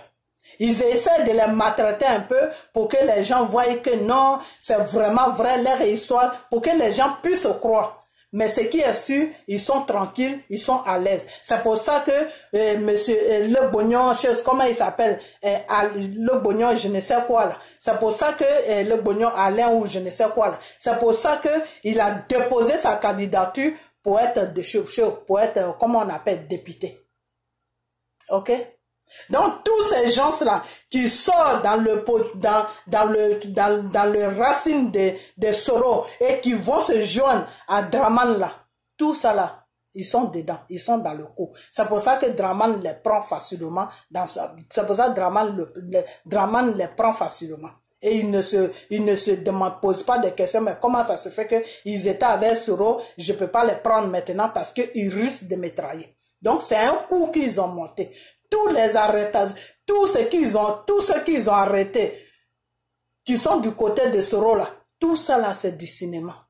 Ils essaient de les maltraiter un peu pour que les gens voient que non, c'est vraiment vrai leur histoire, pour que les gens puissent croire. Mais ce qui est sûr, ils sont tranquilles, ils sont à l'aise. C'est pour ça que euh, monsieur euh, Le Bognon, comment il s'appelle euh, Le Bognon, je ne sais quoi là. C'est pour ça que euh, Le Bognon Alain ou je ne sais quoi là. C'est pour ça que il a déposé sa candidature pour être de pour être comment on appelle député. OK? Donc tous ces gens-là qui sortent dans le dans, dans le dans, dans racine des des et qui vont se joindre à Draman là, tout ça là, ils sont dedans, ils sont dans le coup. C'est pour ça que Draman les prend facilement dans c'est pour ça que Draman le, Draman les prend facilement. Et ils ne se, ils ne se demandent, posent pas de questions, mais comment ça se fait que ils étaient avec Soro, je peux pas les prendre maintenant parce qu'ils risquent de me trahir. Donc c'est un coup qu'ils ont monté tous les arrêtages, tous ceux qu'ils ont, tous ceux qu'ils ont arrêtés, qui sont du côté de ce rôle-là, tout ça là, c'est du cinéma.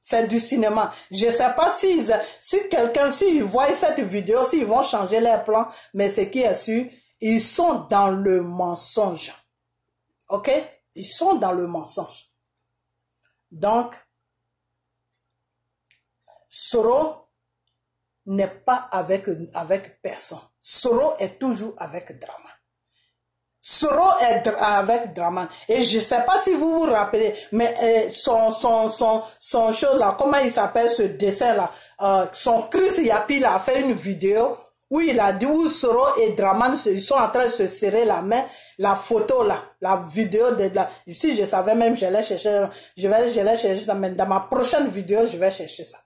C'est du cinéma. Je ne sais pas si, si quelqu'un, s'ils voient cette vidéo, s'ils vont changer leur plan, mais ce qui est sûr, ils sont dans le mensonge. OK? Ils sont dans le mensonge. Donc, Soro n'est pas avec, avec personne. Soro est toujours avec Draman. Soro est avec Draman. Et je ne sais pas si vous vous rappelez, mais euh, son, son, son, son chose là, comment il s'appelle ce dessin là, euh, son Chris Yapi a fait une vidéo où il a dit, où Soro et Draman, ils sont en train de se serrer la main, la photo là, la vidéo de la, ici je savais même, je l'ai cherché, je vais, je l'ai cherché mais dans ma prochaine vidéo, je vais chercher ça.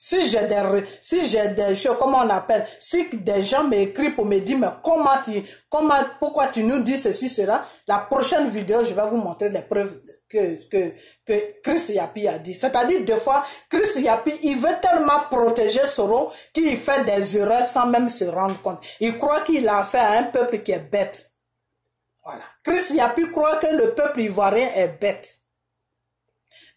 Si j'ai des, si j'ai des choses, comment on appelle, si des gens m'écrivent pour me dire, mais comment tu, comment, pourquoi tu nous dis ceci, cela, la prochaine vidéo, je vais vous montrer les preuves que, que, que Chris Yapi a dit. C'est-à-dire, deux fois, Chris Yapi, il veut tellement protéger Soro qu'il fait des erreurs sans même se rendre compte. Il croit qu'il a fait à un peuple qui est bête. Voilà. Chris Yapi croit que le peuple ivoirien est bête.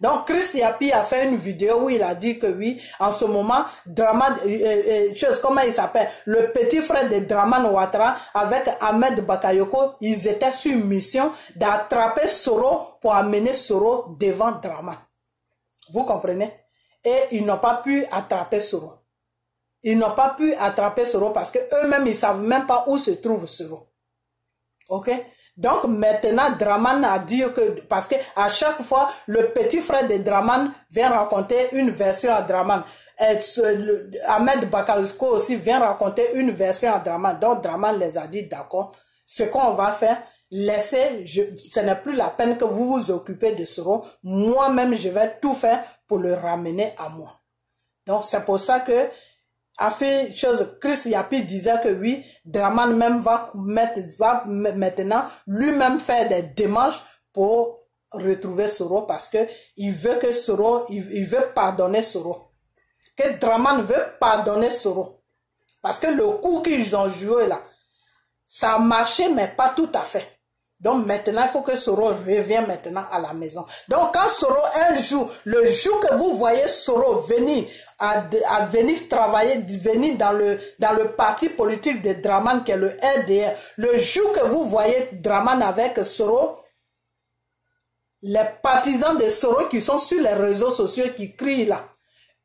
Donc, Chris Yapi a fait une vidéo où il a dit que oui, en ce moment, Draman, euh, euh, chose, comment il s'appelle, le petit frère de Draman Ouattara avec Ahmed Bakayoko, ils étaient sur mission d'attraper Soro pour amener Soro devant Draman. Vous comprenez? Et ils n'ont pas pu attraper Soro. Ils n'ont pas pu attraper Soro parce que eux-mêmes, ils savent même pas où se trouve Soro. Ok? Donc maintenant, Draman a dit que, parce que à chaque fois, le petit frère de Draman vient raconter une version à Draman. Ahmed Bakazko aussi vient raconter une version à Draman. Donc Draman les a dit, d'accord, ce qu'on va faire, laissez, je, ce n'est plus la peine que vous vous occupez de ce rôle. Moi-même, je vais tout faire pour le ramener à moi. Donc c'est pour ça que a fait chose, Chris Yapi disait que oui, Draman même va mettre, maintenant lui-même faire des démarches pour retrouver Soro parce que il veut que Soro, il, veut pardonner Soro. Que Draman veut pardonner Soro. Parce que le coup qu'ils ont joué là, ça a marché, mais pas tout à fait. Donc maintenant, il faut que Soro revienne maintenant à la maison. Donc quand Soro, un jour, le jour que vous voyez Soro venir à, venir travailler, venir dans le, dans le parti politique de Draman qui est le RDR, le jour que vous voyez Draman avec Soro, les partisans de Soro qui sont sur les réseaux sociaux qui crient là,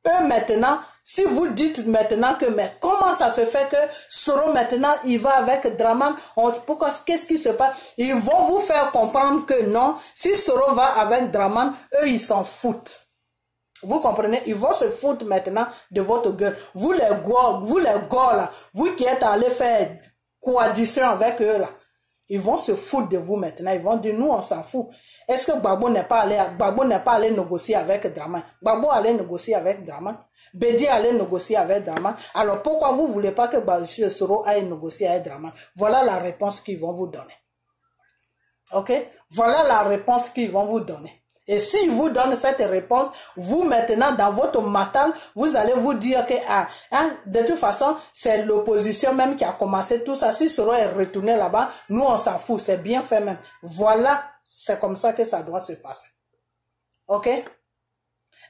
eux maintenant, si vous dites maintenant que, mais comment ça se fait que Soro maintenant, il va avec Draman, pourquoi, qu'est-ce qui se passe? Ils vont vous faire comprendre que non, si Soro va avec Draman, eux, ils s'en foutent. Vous comprenez? Ils vont se foutre maintenant de votre gueule. Vous les gars, vous les gars vous qui êtes allés faire coalition avec eux là, ils vont se foutre de vous maintenant. Ils vont dire, nous, on s'en fout. Est-ce que Babo n'est pas allé, Babo n'est pas allé négocier avec Draman? Babo allait négocier avec Draman. Bédi allait négocier avec Draman. Alors pourquoi vous ne voulez pas que Bachir Soro aille négocier avec Draman Voilà la réponse qu'ils vont vous donner. Ok? Voilà la réponse qu'ils vont vous donner. Et s'ils vous donnent cette réponse, vous maintenant dans votre matin, vous allez vous dire que ah, hein, de toute façon, c'est l'opposition même qui a commencé tout ça. Si Soro est retourné là-bas, nous on s'en fout, c'est bien fait même. Voilà, c'est comme ça que ça doit se passer. Ok?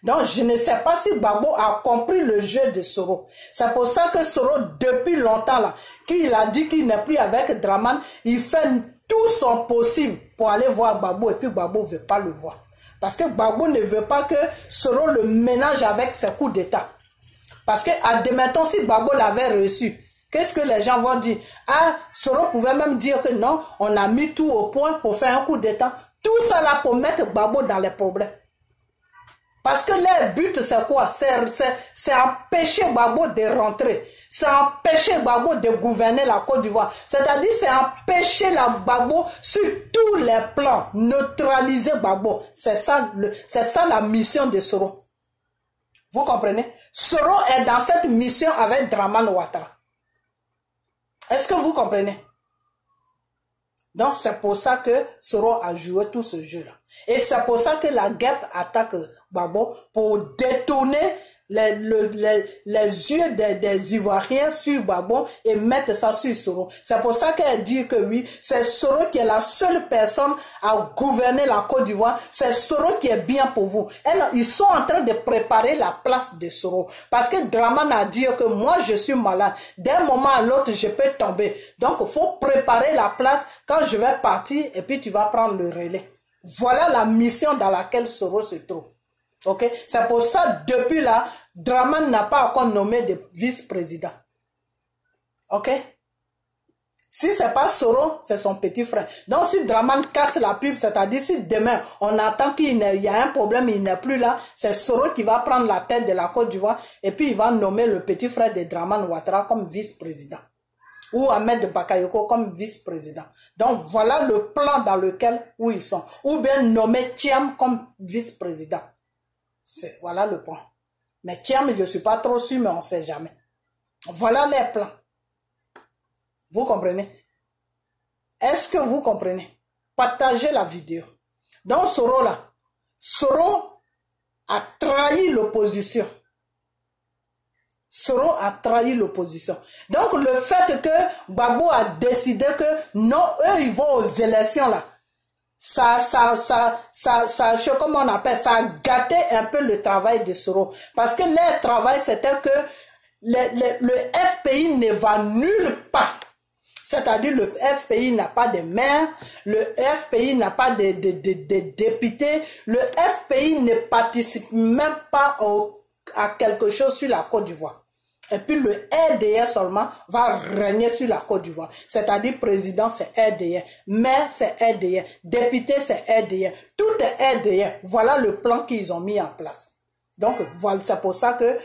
Donc, je ne sais pas si Babo a compris le jeu de Soro. C'est pour ça que Soro, depuis longtemps, là, qu'il a dit qu'il n'est plus avec Draman, il fait tout son possible pour aller voir Babo et puis Babo ne veut pas le voir. Parce que Babo ne veut pas que Soro le ménage avec ses coups d'État. Parce que, admettons, si Babo l'avait reçu, qu'est-ce que les gens vont dire? Ah, Soro pouvait même dire que non, on a mis tout au point pour faire un coup d'État. Tout ça là pour mettre Babo dans les problèmes. Parce que leur but, c'est quoi? C'est empêcher Babo de rentrer. C'est empêcher Babo de gouverner la Côte d'Ivoire. C'est-à-dire, c'est empêcher la sur tous les plans. Neutraliser Babo. C'est ça, c'est ça la mission de Soro. Vous comprenez? Soro est dans cette mission avec Draman Ouattara. Est-ce que vous comprenez? Donc c'est pour ça que Soro a joué tout ce jeu-là. Et c'est pour ça que la guerre attaque Babo pour détourner les, les, yeux des, des, Ivoiriens sur Babon et mettre ça sur Soro. C'est pour ça qu'elle dit que oui, c'est Soro qui est la seule personne à gouverner la Côte d'Ivoire. C'est Soro qui est bien pour vous. ils sont en train de préparer la place de Soro. Parce que Draman a dit que moi, je suis malade. D'un moment à l'autre, je peux tomber. Donc, il faut préparer la place quand je vais partir et puis tu vas prendre le relais. Voilà la mission dans laquelle Soro se trouve. Ok? C'est pour ça, depuis là, Draman n'a pas encore nommé de vice-président. Ok? Si c'est pas Soro, c'est son petit frère. Donc si Draman casse la pub, c'est-à-dire si demain on attend qu'il y a un problème, il n'est plus là, c'est Soro qui va prendre la tête de la Côte d'Ivoire et puis il va nommer le petit frère de Draman Ouattara comme vice-président. Ou Ahmed Bakayoko comme vice-président. Donc voilà le plan dans lequel où ils sont. Ou bien nommer Thiam comme vice-président. Voilà le point. Mais Thiam, je ne suis pas trop sûr, mais on ne sait jamais. Voilà les plans. Vous comprenez? Est-ce que vous comprenez? Partagez la vidéo. Dans Soro là, Soro a trahi l'opposition. Soro a trahi l'opposition. Donc le fait que Babo a décidé que non, eux ils vont aux élections là, ça, ça, ça, ça, ça, comment on appelle ça, a gâté un peu le travail de Soro. Parce que leur travail c'était que le, le, FPI ne va nulle part c'est-à-dire le FPI n'a pas de maire, le FPI n'a pas de, députés, le FPI ne participe même pas à quelque chose sur la Côte d'Ivoire. Et puis le RDR seulement va régner sur la Côte d'Ivoire. C'est-à-dire président c'est RDR, maire c'est RDR, député c'est RDR, tout est RDR. Voilà le plan qu'ils ont mis en place. Donc, voilà, c'est pour ça que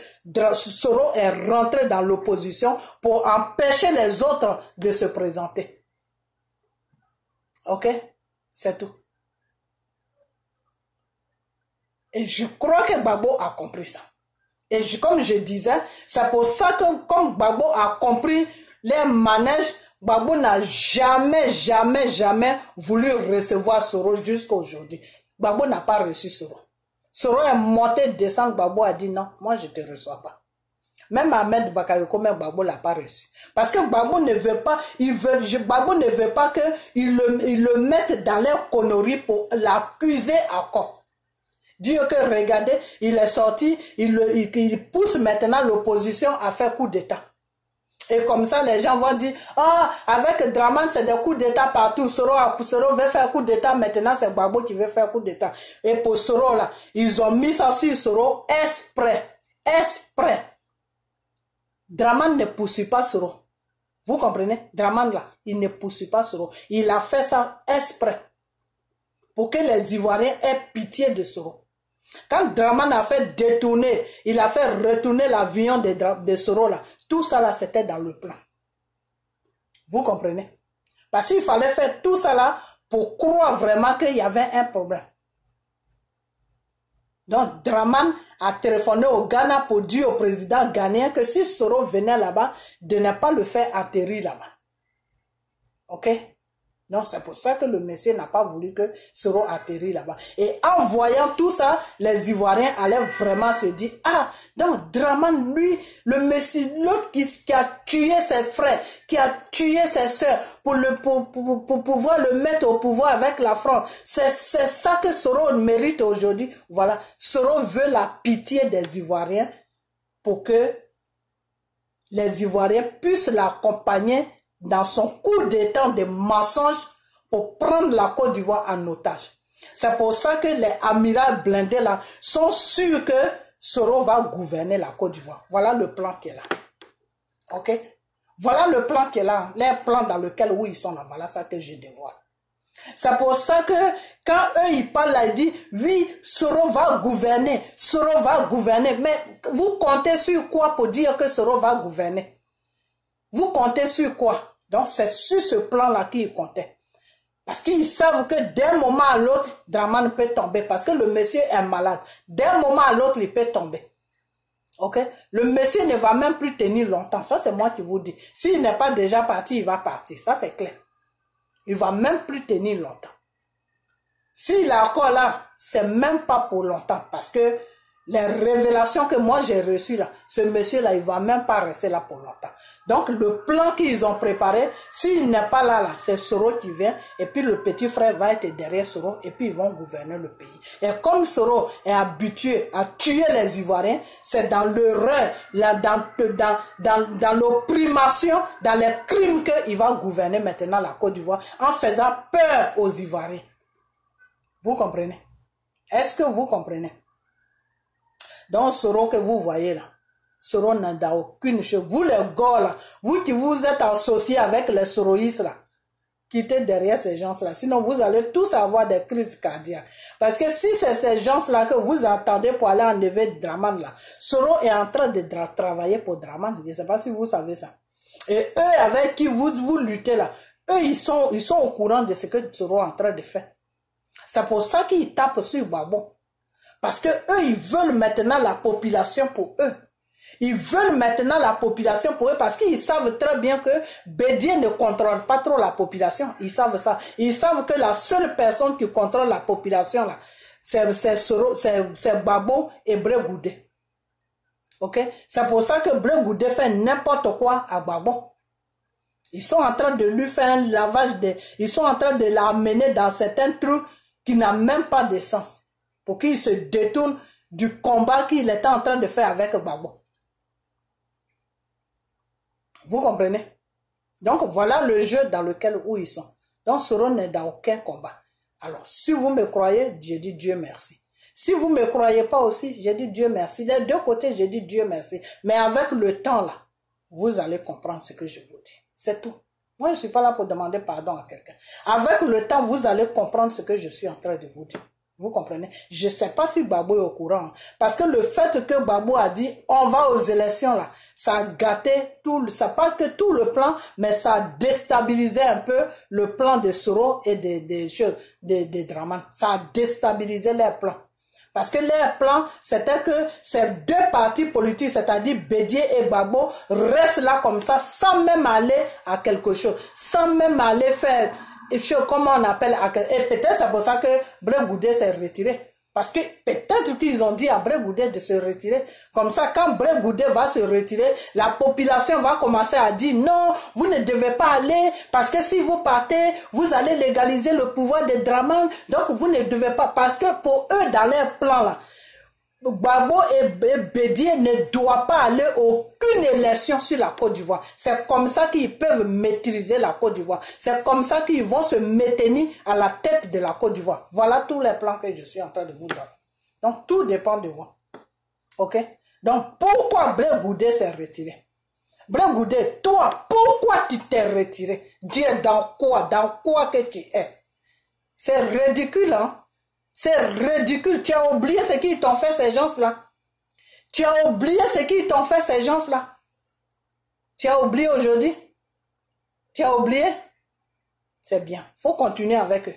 Soro est rentré dans l'opposition pour empêcher les autres de se présenter. Ok? C'est tout. Et je crois que Babo a compris ça. Et comme je disais, c'est pour ça que comme Babo a compris les manèges, Babo n'a jamais, jamais, jamais voulu recevoir Soro jusqu'à aujourd'hui. Babo n'a pas reçu Soro. Soro est monté, descend, Babo a dit non, moi je ne te reçois pas. Même Ahmed Bakayoko, même Babo l'a pas reçu. Parce que Babo ne veut pas, il veut, ne veut pas qu'il le, le mette dans leur conneries pour l'accuser encore. Dieu que regardez, il est sorti, il, pousse maintenant l'opposition à faire coup d'État. Et comme ça, les gens vont dire, ah, avec Draman, c'est des coups d'État partout. Soro, Soro veut faire coup d'État, maintenant c'est Babo qui veut faire coup d'État. Et pour Soro, là, ils ont mis ça sur Soro exprès. Exprès. Draman ne poursuit pas Soro. Vous comprenez? Draman, là, il ne poursuit pas Soro. Il a fait ça exprès. Pour que les Ivoiriens aient pitié de Soro. Quand Draman a fait détourner, il a fait retourner l'avion de, de Soro là, tout ça là, c'était dans le plan. Vous comprenez? Parce qu'il fallait faire tout ça là pour croire vraiment qu'il y avait un problème. Donc, Draman a téléphoné au Ghana pour dire au président ghanéen que si Soro venait là-bas, de ne pas le faire atterrir là-bas. OK? Non, c'est pour ça que le monsieur n'a pas voulu que Soro atterrit là-bas. Et en voyant tout ça, les Ivoiriens allaient vraiment se dire, ah, donc Draman, lui, le monsieur, l'autre qui, a tué ses frères, qui a tué ses soeurs pour, pour, pouvoir le mettre au pouvoir avec la France. C'est ça que Soro mérite aujourd'hui. Voilà, Soro veut la pitié des Ivoiriens pour que les Ivoiriens puissent l'accompagner dans son coup d'état de mensonges pour prendre la Côte d'Ivoire en otage. C'est pour ça que les amirals blindés là sont sûrs que Soro va gouverner la Côte d'Ivoire. Voilà le plan qu'il a. OK? Voilà le plan qu'il a. Les plans dans lesquels où ils sont là. Voilà ça que je dévoile. C'est pour ça que quand eux ils parlent là, ils disent oui, Soro va gouverner, Soro va gouverner. Mais vous comptez sur quoi pour dire que Soro va gouverner? Vous comptez sur quoi? Donc, c'est sur ce plan-là qu'ils comptaient. Parce qu'ils savent que d'un moment à l'autre, Draman peut tomber. Parce que le monsieur est malade. D'un moment à l'autre, il peut tomber. Ok? Le monsieur ne va même plus tenir longtemps. Ça, c'est moi qui vous dis. S'il n'est pas déjà parti, il va partir. Ça, c'est clair. Il va même plus tenir longtemps. S'il est encore là, c'est même pas pour longtemps. Parce que les révélations que moi j'ai reçues là, ce monsieur-là, il va même pas rester là pour longtemps. Donc le plan qu'ils ont préparé, s'il n'est pas là, là, c'est Soro qui vient, et puis le petit frère va être derrière Soro, et puis ils vont gouverner le pays. Et comme Soro est habitué à tuer les Ivoiriens, c'est dans l'erreur, dans, dans, dans, dans l'opprimation, dans les crimes qu'il va gouverner maintenant la Côte d'Ivoire, en faisant peur aux Ivoiriens. Vous comprenez? Est-ce que vous comprenez? Donc, Soro que vous voyez là, Soro n'a aucune chose. Vous les gars vous qui vous êtes associés avec les soroïstes là, quittez derrière ces gens-là. Sinon, vous allez tous avoir des crises cardiaques. Parce que si c'est ces gens-là que vous attendez pour aller enlever Draman là, Soro est en train de travailler pour Draman. Je ne sais pas si vous savez ça. Et eux avec qui vous, vous luttez là, eux ils sont, ils sont au courant de ce que Soro est en train de faire. C'est pour ça qu'ils tapent sur Babon. Parce que eux, ils veulent maintenant la population pour eux. Ils veulent maintenant la population pour eux parce qu'ils savent très bien que Bédier ne contrôle pas trop la population. Ils savent ça. Ils savent que la seule personne qui contrôle la population là, c'est Babo et Bregoudé. Ok? C'est pour ça que Bregoudé fait n'importe quoi à Babo. Ils sont en train de lui faire un lavage de, ils sont en train de l'amener dans certains trucs qui n'ont même pas de sens. Pour qu'il se détourne du combat qu'il était en train de faire avec Babo. Vous comprenez? Donc voilà le jeu dans lequel où ils sont. Donc Soro n'est dans aucun combat. Alors si vous me croyez, je dis Dieu merci. Si vous ne me croyez pas aussi, je dis Dieu merci. Des deux côtés, je dis Dieu merci. Mais avec le temps là, vous allez comprendre ce que je vous dis. C'est tout. Moi, je ne suis pas là pour demander pardon à quelqu'un. Avec le temps, vous allez comprendre ce que je suis en train de vous dire. Vous comprenez? Je ne sais pas si Babou est au courant. Parce que le fait que Babou a dit on va aux élections là, ça a gâté tout, ça pas que tout le plan, mais ça a déstabilisé un peu le plan de Soro et des, des. Ça a déstabilisé leur plan. Parce que leur plan, c'était que ces deux partis politiques, c'est-à-dire Bédier et Babo, restent là comme ça, sans même aller à quelque chose, sans même aller faire comment on appelle, et peut-être c'est pour ça que Bregoudé s'est retiré. Parce que peut-être qu'ils ont dit à Bregoudé de se retirer. Comme ça, quand Bregoudé va se retirer, la population va commencer à dire non, vous ne devez pas aller parce que si vous partez, vous allez légaliser le pouvoir des Draman. Donc vous ne devez pas, parce que pour eux, dans leur plan là, Babo et Bédier ne doivent pas aller aucune élection sur la Côte d'Ivoire. C'est comme ça qu'ils peuvent maîtriser la Côte d'Ivoire. C'est comme ça qu'ils vont se maintenir à la tête de la Côte d'Ivoire. Voilà tous les plans que je suis en train de vous donner. Donc tout dépend de vous. Ok? Donc pourquoi Blé Goudé s'est retiré? Blé Goudé, toi, pourquoi tu t'es retiré? Dieu, dans quoi Dans quoi que tu es? C'est ridicule, hein? C'est ridicule. Tu as oublié ce qu'ils t'ont fait, ces gens-là. Tu as oublié ce qu'ils t'ont fait, ces gens-là. Tu as oublié aujourd'hui. Tu as oublié. C'est bien. faut continuer avec eux.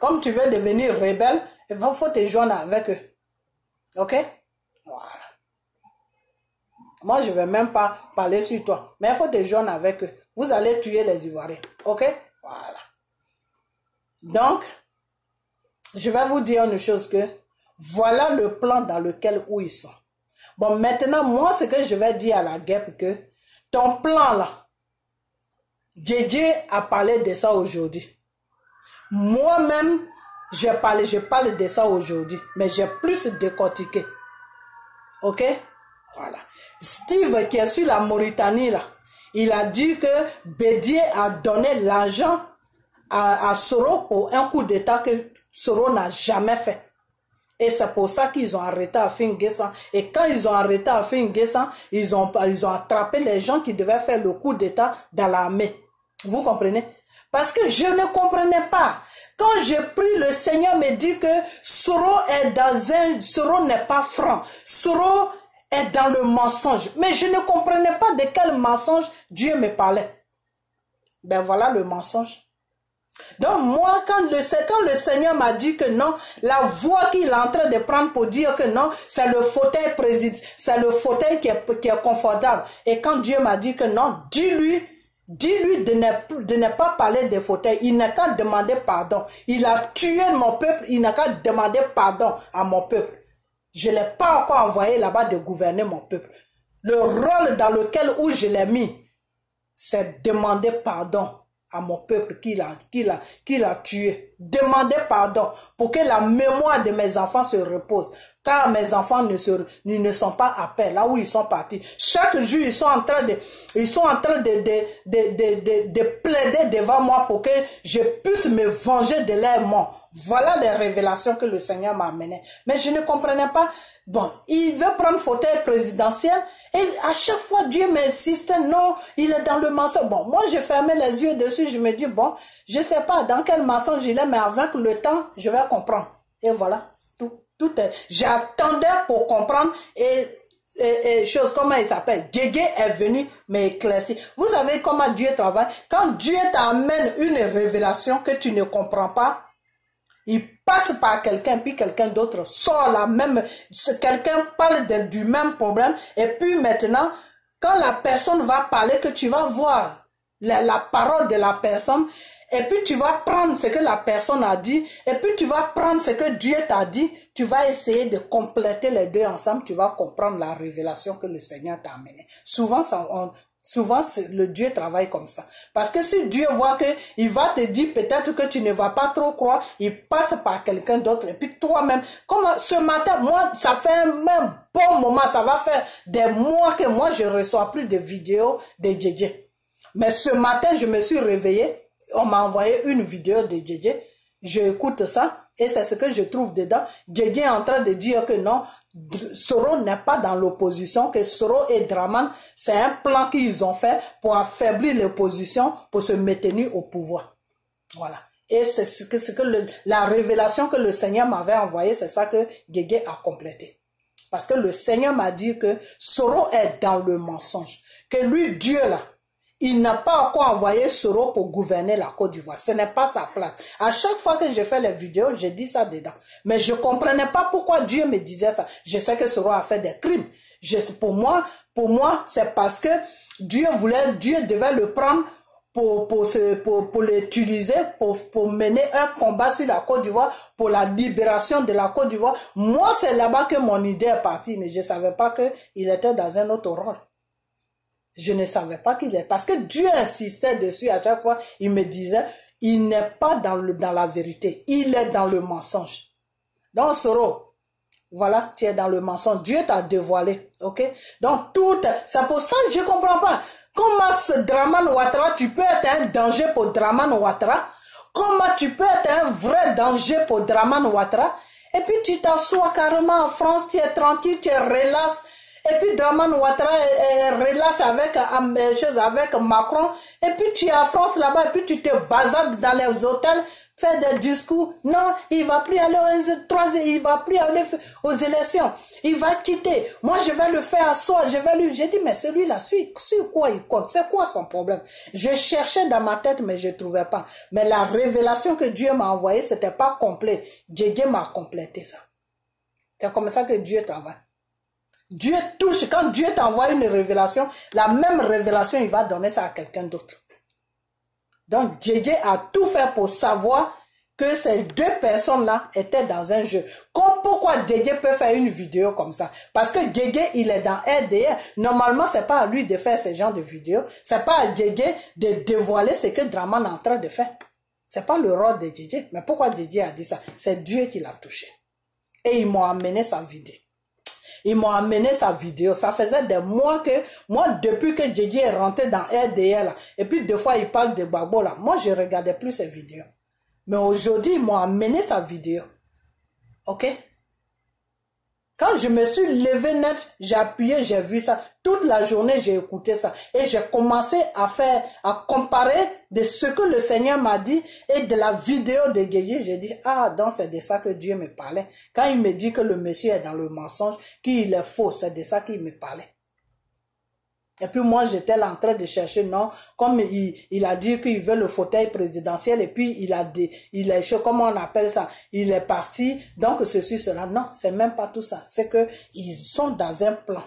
Comme tu veux devenir rebelle, il faut te joindre avec eux. OK? Voilà. Moi, je ne vais même pas parler sur toi. Mais il faut te joindre avec eux. Vous allez tuer les Ivoiriens. OK? Voilà. Donc, je vais vous dire une chose que voilà le plan dans lequel où ils sont. Bon, maintenant, moi, ce que je vais dire à la guerre, que ton plan là, JJ a parlé de ça aujourd'hui. Moi-même, je parle, je parle de ça aujourd'hui, mais j'ai plus décortiqué. Ok? Voilà. Steve, qui est sur la Mauritanie là, il a dit que Bédier a donné l'argent à Soro pour un coup d'état que Soro n'a jamais fait. Et c'est pour ça qu'ils ont arrêté à. Et quand ils ont arrêté à ils ont, ils ont attrapé les gens qui devaient faire le coup d'État dans l'armée. Vous comprenez? Parce que je ne comprenais pas. Quand j'ai pris, le Seigneur me dit que Soro est dans un... Soro n'est pas franc. Soro est dans le mensonge. Mais je ne comprenais pas de quel mensonge Dieu me parlait. Ben voilà le mensonge. Donc moi, quand le, quand le Seigneur m'a dit que non, la voix qu'il est en train de prendre pour dire que non, c'est le fauteuil président, c'est le fauteuil qui est, qui est confortable. Et quand Dieu m'a dit que non, dis-lui, dis-lui de ne, de ne pas parler des fauteuils. Il n'a qu'à demander pardon. Il a tué mon peuple, il n'a qu'à demander pardon à mon peuple. Je ne l'ai pas encore envoyé là-bas de gouverner mon peuple. Le rôle dans lequel où je l'ai mis, c'est demander pardon à mon peuple qu'il a, qu'il a, qu'il a tué. demander pardon pour que la mémoire de mes enfants se repose. Car mes enfants ne, se, ne sont pas à paix, là où ils sont partis. Chaque jour, ils sont en train de, ils sont en train de, de, de, de, de plaider devant moi pour que je puisse me venger de leur mort. Voilà les révélations que le Seigneur m'a amenées. Mais je ne comprenais pas. Bon, il veut prendre fauteuil présidentiel et à chaque fois Dieu m'insiste, non, il est dans le mensonge. Bon, moi je fermais les yeux dessus, je me dis, bon, je sais pas dans quel mensonge il est, mais avec le temps, je vais comprendre. Et voilà, tout, tout est. J'attendais pour comprendre et et, chose, comment il s'appelle? Gégé est venu m'éclaircir. Vous savez comment Dieu travaille Quand Dieu t'amène une révélation que tu ne comprends pas, il passe par quelqu'un, puis quelqu'un d'autre sort la même, quelqu'un parle du même problème, et puis maintenant, quand la personne va parler, que tu vas voir la, parole de la personne, et puis tu vas prendre ce que la personne a dit, et puis tu vas prendre ce que Dieu t'a dit, tu vas essayer de compléter les deux ensemble, tu vas comprendre la révélation que le Seigneur t'a amenée. Souvent, ça, Souvent, le Dieu travaille comme ça. Parce que si Dieu voit que il va te dire peut-être que tu ne vas pas trop croire, il passe par quelqu'un d'autre. Et puis toi-même, comme ce matin, moi, ça fait un bon moment, ça va faire des mois que moi, je reçois plus de vidéos de JJ. Mais ce matin, je me suis réveillé, on m'a envoyé une vidéo de JJ. J'écoute ça et c'est ce que je trouve dedans. JJ est en train de dire que non, Soro n'est pas dans l'opposition, que Soro et Draman, c'est un plan qu'ils ont fait pour affaiblir l'opposition, pour se maintenir au pouvoir. Voilà. Et c'est ce que, ce que la révélation que le Seigneur m'avait envoyée, c'est ça que Gégé a complété. Parce que le Seigneur m'a dit que Soro est dans le mensonge. Que lui, Dieu là, il n'a pas encore envoyé Soro pour gouverner la Côte d'Ivoire. Ce n'est pas sa place. À chaque fois que je fais les vidéos, je dis ça dedans. Mais je comprenais pas pourquoi Dieu me disait ça. Je sais que Soro a fait des crimes. Pour moi, pour moi, c'est parce que Dieu voulait, Dieu devait le prendre pour, pour, pour, pour l'utiliser, pour, pour mener un combat sur la Côte d'Ivoire, pour la libération de la Côte d'Ivoire. Moi, c'est là-bas que mon idée est partie, mais je savais pas qu'il était dans un autre rôle. Je ne savais pas qu'il est. Parce que Dieu insistait dessus à chaque fois. Il me disait, il n'est pas dans, le, dans la vérité. Il est dans le mensonge. Donc, Soro, voilà, tu es dans le mensonge. Dieu t'a dévoilé. OK? Donc, tout, c'est pour ça que je comprends pas. Comment ce Draman Ouattara, tu peux être un danger pour Draman Ouattara? Comment tu peux être un vrai danger pour Draman Ouattara? Et puis tu t'assois carrément en France, tu es tranquille, tu es relax, et puis Draman Ouattara relaxe avec, euh, avec Macron. Et puis tu es en France là-bas et puis tu te bazardes dans les hôtels, fais des discours. Non, il va plus aller aux il va plus aller aux élections. Il va quitter. Moi, je vais le faire à soi. Je vais lui, j'ai dit, mais celui-là, sur, sur quoi il compte? C'est quoi son problème? Je cherchais dans ma tête, mais je trouvais pas. Mais la révélation que Dieu m'a envoyée, c'était pas complet. Dieu m'a complété ça. C'est comme ça que Dieu travaille. Dieu touche, quand Dieu t'envoie une révélation, la même révélation, il va donner ça à quelqu'un d'autre. Donc, JJ a tout fait pour savoir que ces deux personnes-là étaient dans un jeu. Pourquoi JJ peut faire une vidéo comme ça? Parce que JJ, il est dans RDR. Normalement, c'est pas à lui de faire ce genre de vidéo. C'est pas à JJ de dévoiler ce que Draman est en train de faire. C'est pas le rôle de JJ. Mais pourquoi JJ a dit ça? C'est Dieu qui l'a touché. Et ils m'ont amené sa vidéo. Ils m'ont amené sa vidéo. Ça faisait des mois que, moi, depuis que Djidji est rentré dans RDL, et puis deux fois il parle de Babo, là, moi, je regardais plus ses vidéos. Mais aujourd'hui, ils m'ont amené sa vidéo. OK? Quand je me suis levé net, j'ai appuyé, j'ai vu ça. Toute la journée, j'ai écouté ça. Et j'ai commencé à faire, à comparer de ce que le Seigneur m'a dit et de la vidéo de Guédier. J'ai dit, ah, donc c'est de ça que Dieu me parlait. Quand il me dit que le monsieur est dans le mensonge, qu'il est faux, c'est de ça qu'il me parlait. Et puis moi, j'étais là en train de chercher, non, comme il, a dit qu'il veut le fauteuil présidentiel, et puis il a dit, il est, comment on appelle ça, il est parti, donc ceci, cela. Non, c'est même pas tout ça. C'est que ils sont dans un plan.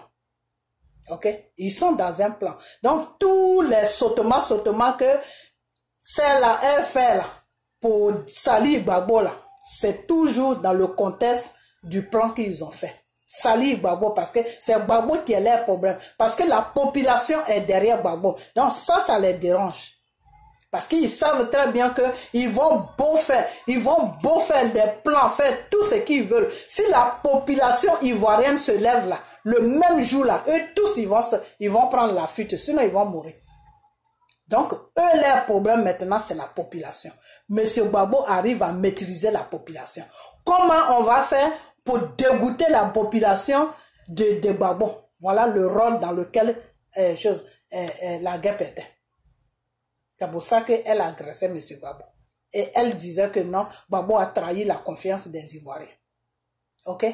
Ok? Ils sont dans un plan. Donc, tous les sautements, sautements que celle-là, elle fait pour salir Gbagbo c'est toujours dans le contexte du plan qu'ils ont fait salir Gbagbo parce que c'est Gbagbo qui est leur problème. Parce que la population est derrière Gbagbo. Donc ça, ça les dérange. Parce qu'ils savent très bien que ils vont beau faire, ils vont beau faire des plans, faire tout ce qu'ils veulent. Si la population ivoirienne se lève là, le même jour là, eux tous ils vont, ils vont prendre la fuite, sinon ils vont mourir. Donc, eux, leur problème maintenant, c'est la population. Monsieur Babo arrive à maîtriser la population. Comment on va faire pour dégoûter la population de, de Babo Voilà le rôle dans lequel euh, euh, euh, la guerre était. C'est pour ça qu'elle agressait M. Babo. Et elle disait que non, Babo a trahi la confiance des Ivoiriens. Ok?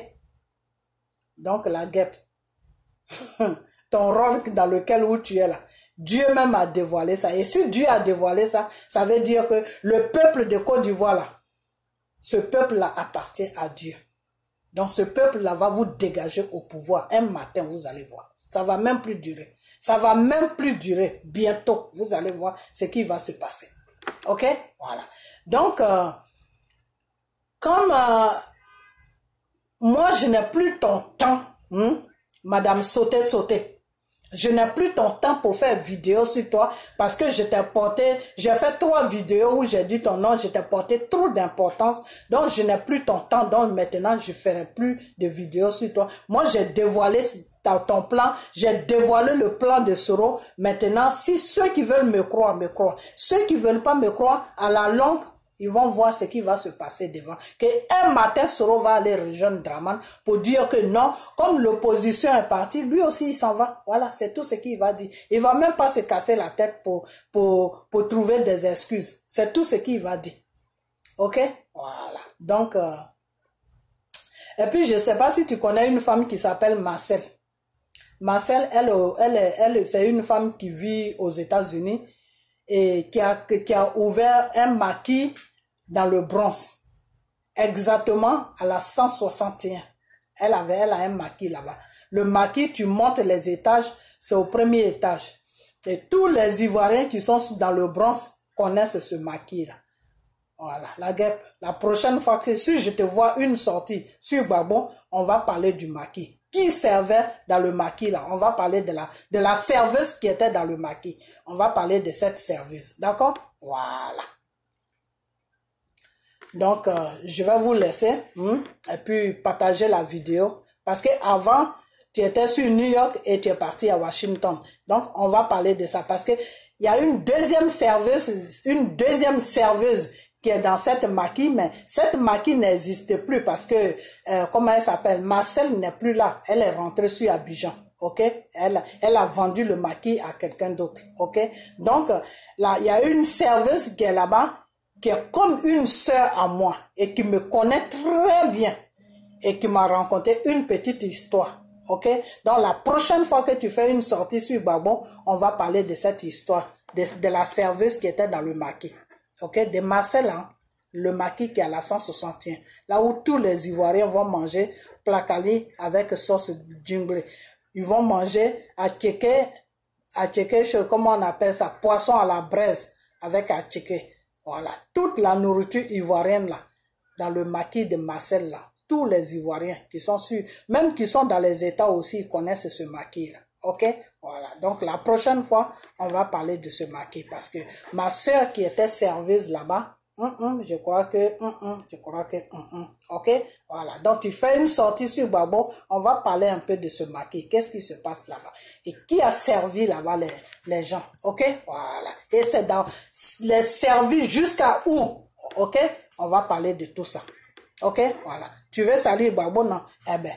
Donc la guêpe, ton rôle dans lequel où tu es là, Dieu même a dévoilé ça. Et si Dieu a dévoilé ça, ça veut dire que le peuple de Côte d'Ivoire là, ce peuple-là appartient à Dieu. Donc ce peuple-là va vous dégager au pouvoir. Un matin, vous allez voir. Ça va même plus durer. Ça va même plus durer. Bientôt, vous allez voir ce qui va se passer. OK? Voilà. Donc, euh, comme euh, moi, je n'ai plus ton temps, hein, Madame Sauter Sauter. Je n'ai plus ton temps pour faire vidéo sur toi parce que je t'ai porté, j'ai fait trois vidéos où j'ai dit ton nom, je t'ai porté trop d'importance. Donc, je n'ai plus ton temps. Donc, maintenant, je ferai plus de vidéos sur toi. Moi, j'ai dévoilé ton plan, j'ai dévoilé le plan de Soro. Maintenant, si ceux qui veulent me croire, me croient. Ceux qui veulent pas me croire, à la longue, ils vont voir ce qui va se passer devant. Que un matin, Soro va aller rejoindre Draman pour dire que non, comme l'opposition est partie, lui aussi il s'en va. Voilà, c'est tout ce qu'il va dire. Il va même pas se casser la tête pour, pour, pour trouver des excuses. C'est tout ce qu'il va dire. Ok? Voilà. Donc, euh, et puis je sais pas si tu connais une femme qui s'appelle Marcel. Marcel, elle, elle, elle, c'est une femme qui vit aux États-Unis et qui a, qui a ouvert un maquis dans le Bronx, exactement à la 161. Elle avait, elle a un maquis là-bas. Le maquis, tu montes les étages, c'est au premier étage. Et tous les Ivoiriens qui sont dans le Bronx connaissent ce maquis-là. Voilà, la guêpe. La prochaine fois que si je te vois une sortie sur Babon, on va parler du maquis. Qui servait dans le maquis là On va parler de la, de la serveuse qui était dans le maquis. On va parler de cette serveuse. D'accord? Voilà. Donc, euh, je vais vous laisser hein, et puis partager la vidéo. Parce que avant, tu étais sur New York et tu es parti à Washington. Donc, on va parler de ça. Parce que il y a une deuxième serveuse, une deuxième serveuse qui est dans cette maquille, mais cette maquille n'existe plus parce que, euh, comment elle s'appelle, Marcel n'est plus là. Elle est rentrée sur Abidjan. OK? Elle, elle a vendu le maquis à quelqu'un d'autre. OK? Donc, là, il y a une serveuse qui est là-bas qui est comme une sœur à moi et qui me connaît très bien et qui m'a raconté une petite histoire. OK? Donc la prochaine fois que tu fais une sortie sur Babon, on va parler de cette histoire, de, de la serveuse qui était dans le maquis. OK? De Marcel, hein? le maquis qui est à la 161. Là où tous les Ivoiriens vont manger placali avec sauce jungle. Ils vont manger à tchéké, comment on appelle ça, poisson à la braise avec tchéké. Voilà, toute la nourriture ivoirienne là, dans le maquis de Marcel là, tous les Ivoiriens qui sont sur, même qui sont dans les États aussi, ils connaissent ce maquis là. Ok, voilà. Donc la prochaine fois, on va parler de ce maquis parce que ma sœur qui était serveuse là-bas, Hum, hum, je crois que, hum, je crois que, ok, voilà. Donc tu fais une sortie sur Babo, on va parler un peu de ce maquis, qu'est-ce qui se passe là-bas? Et qui a servi là-bas les, les gens, ok, voilà. Et c'est dans les servis jusqu'à où, ok, on va parler de tout ça, ok, voilà. Tu veux salir Babo? Non, eh ben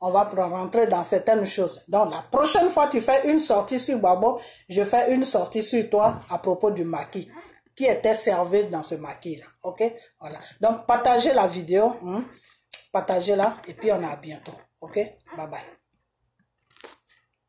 on va rentrer dans certaines choses. Donc, la prochaine fois tu fais une sortie sur Babo, je fais une sortie sur toi à propos du maquis qui était servi dans ce maquis-là. OK? Voilà. Donc, partagez la vidéo. Hein? Partagez-la et puis on a bientôt. OK? Bye bye.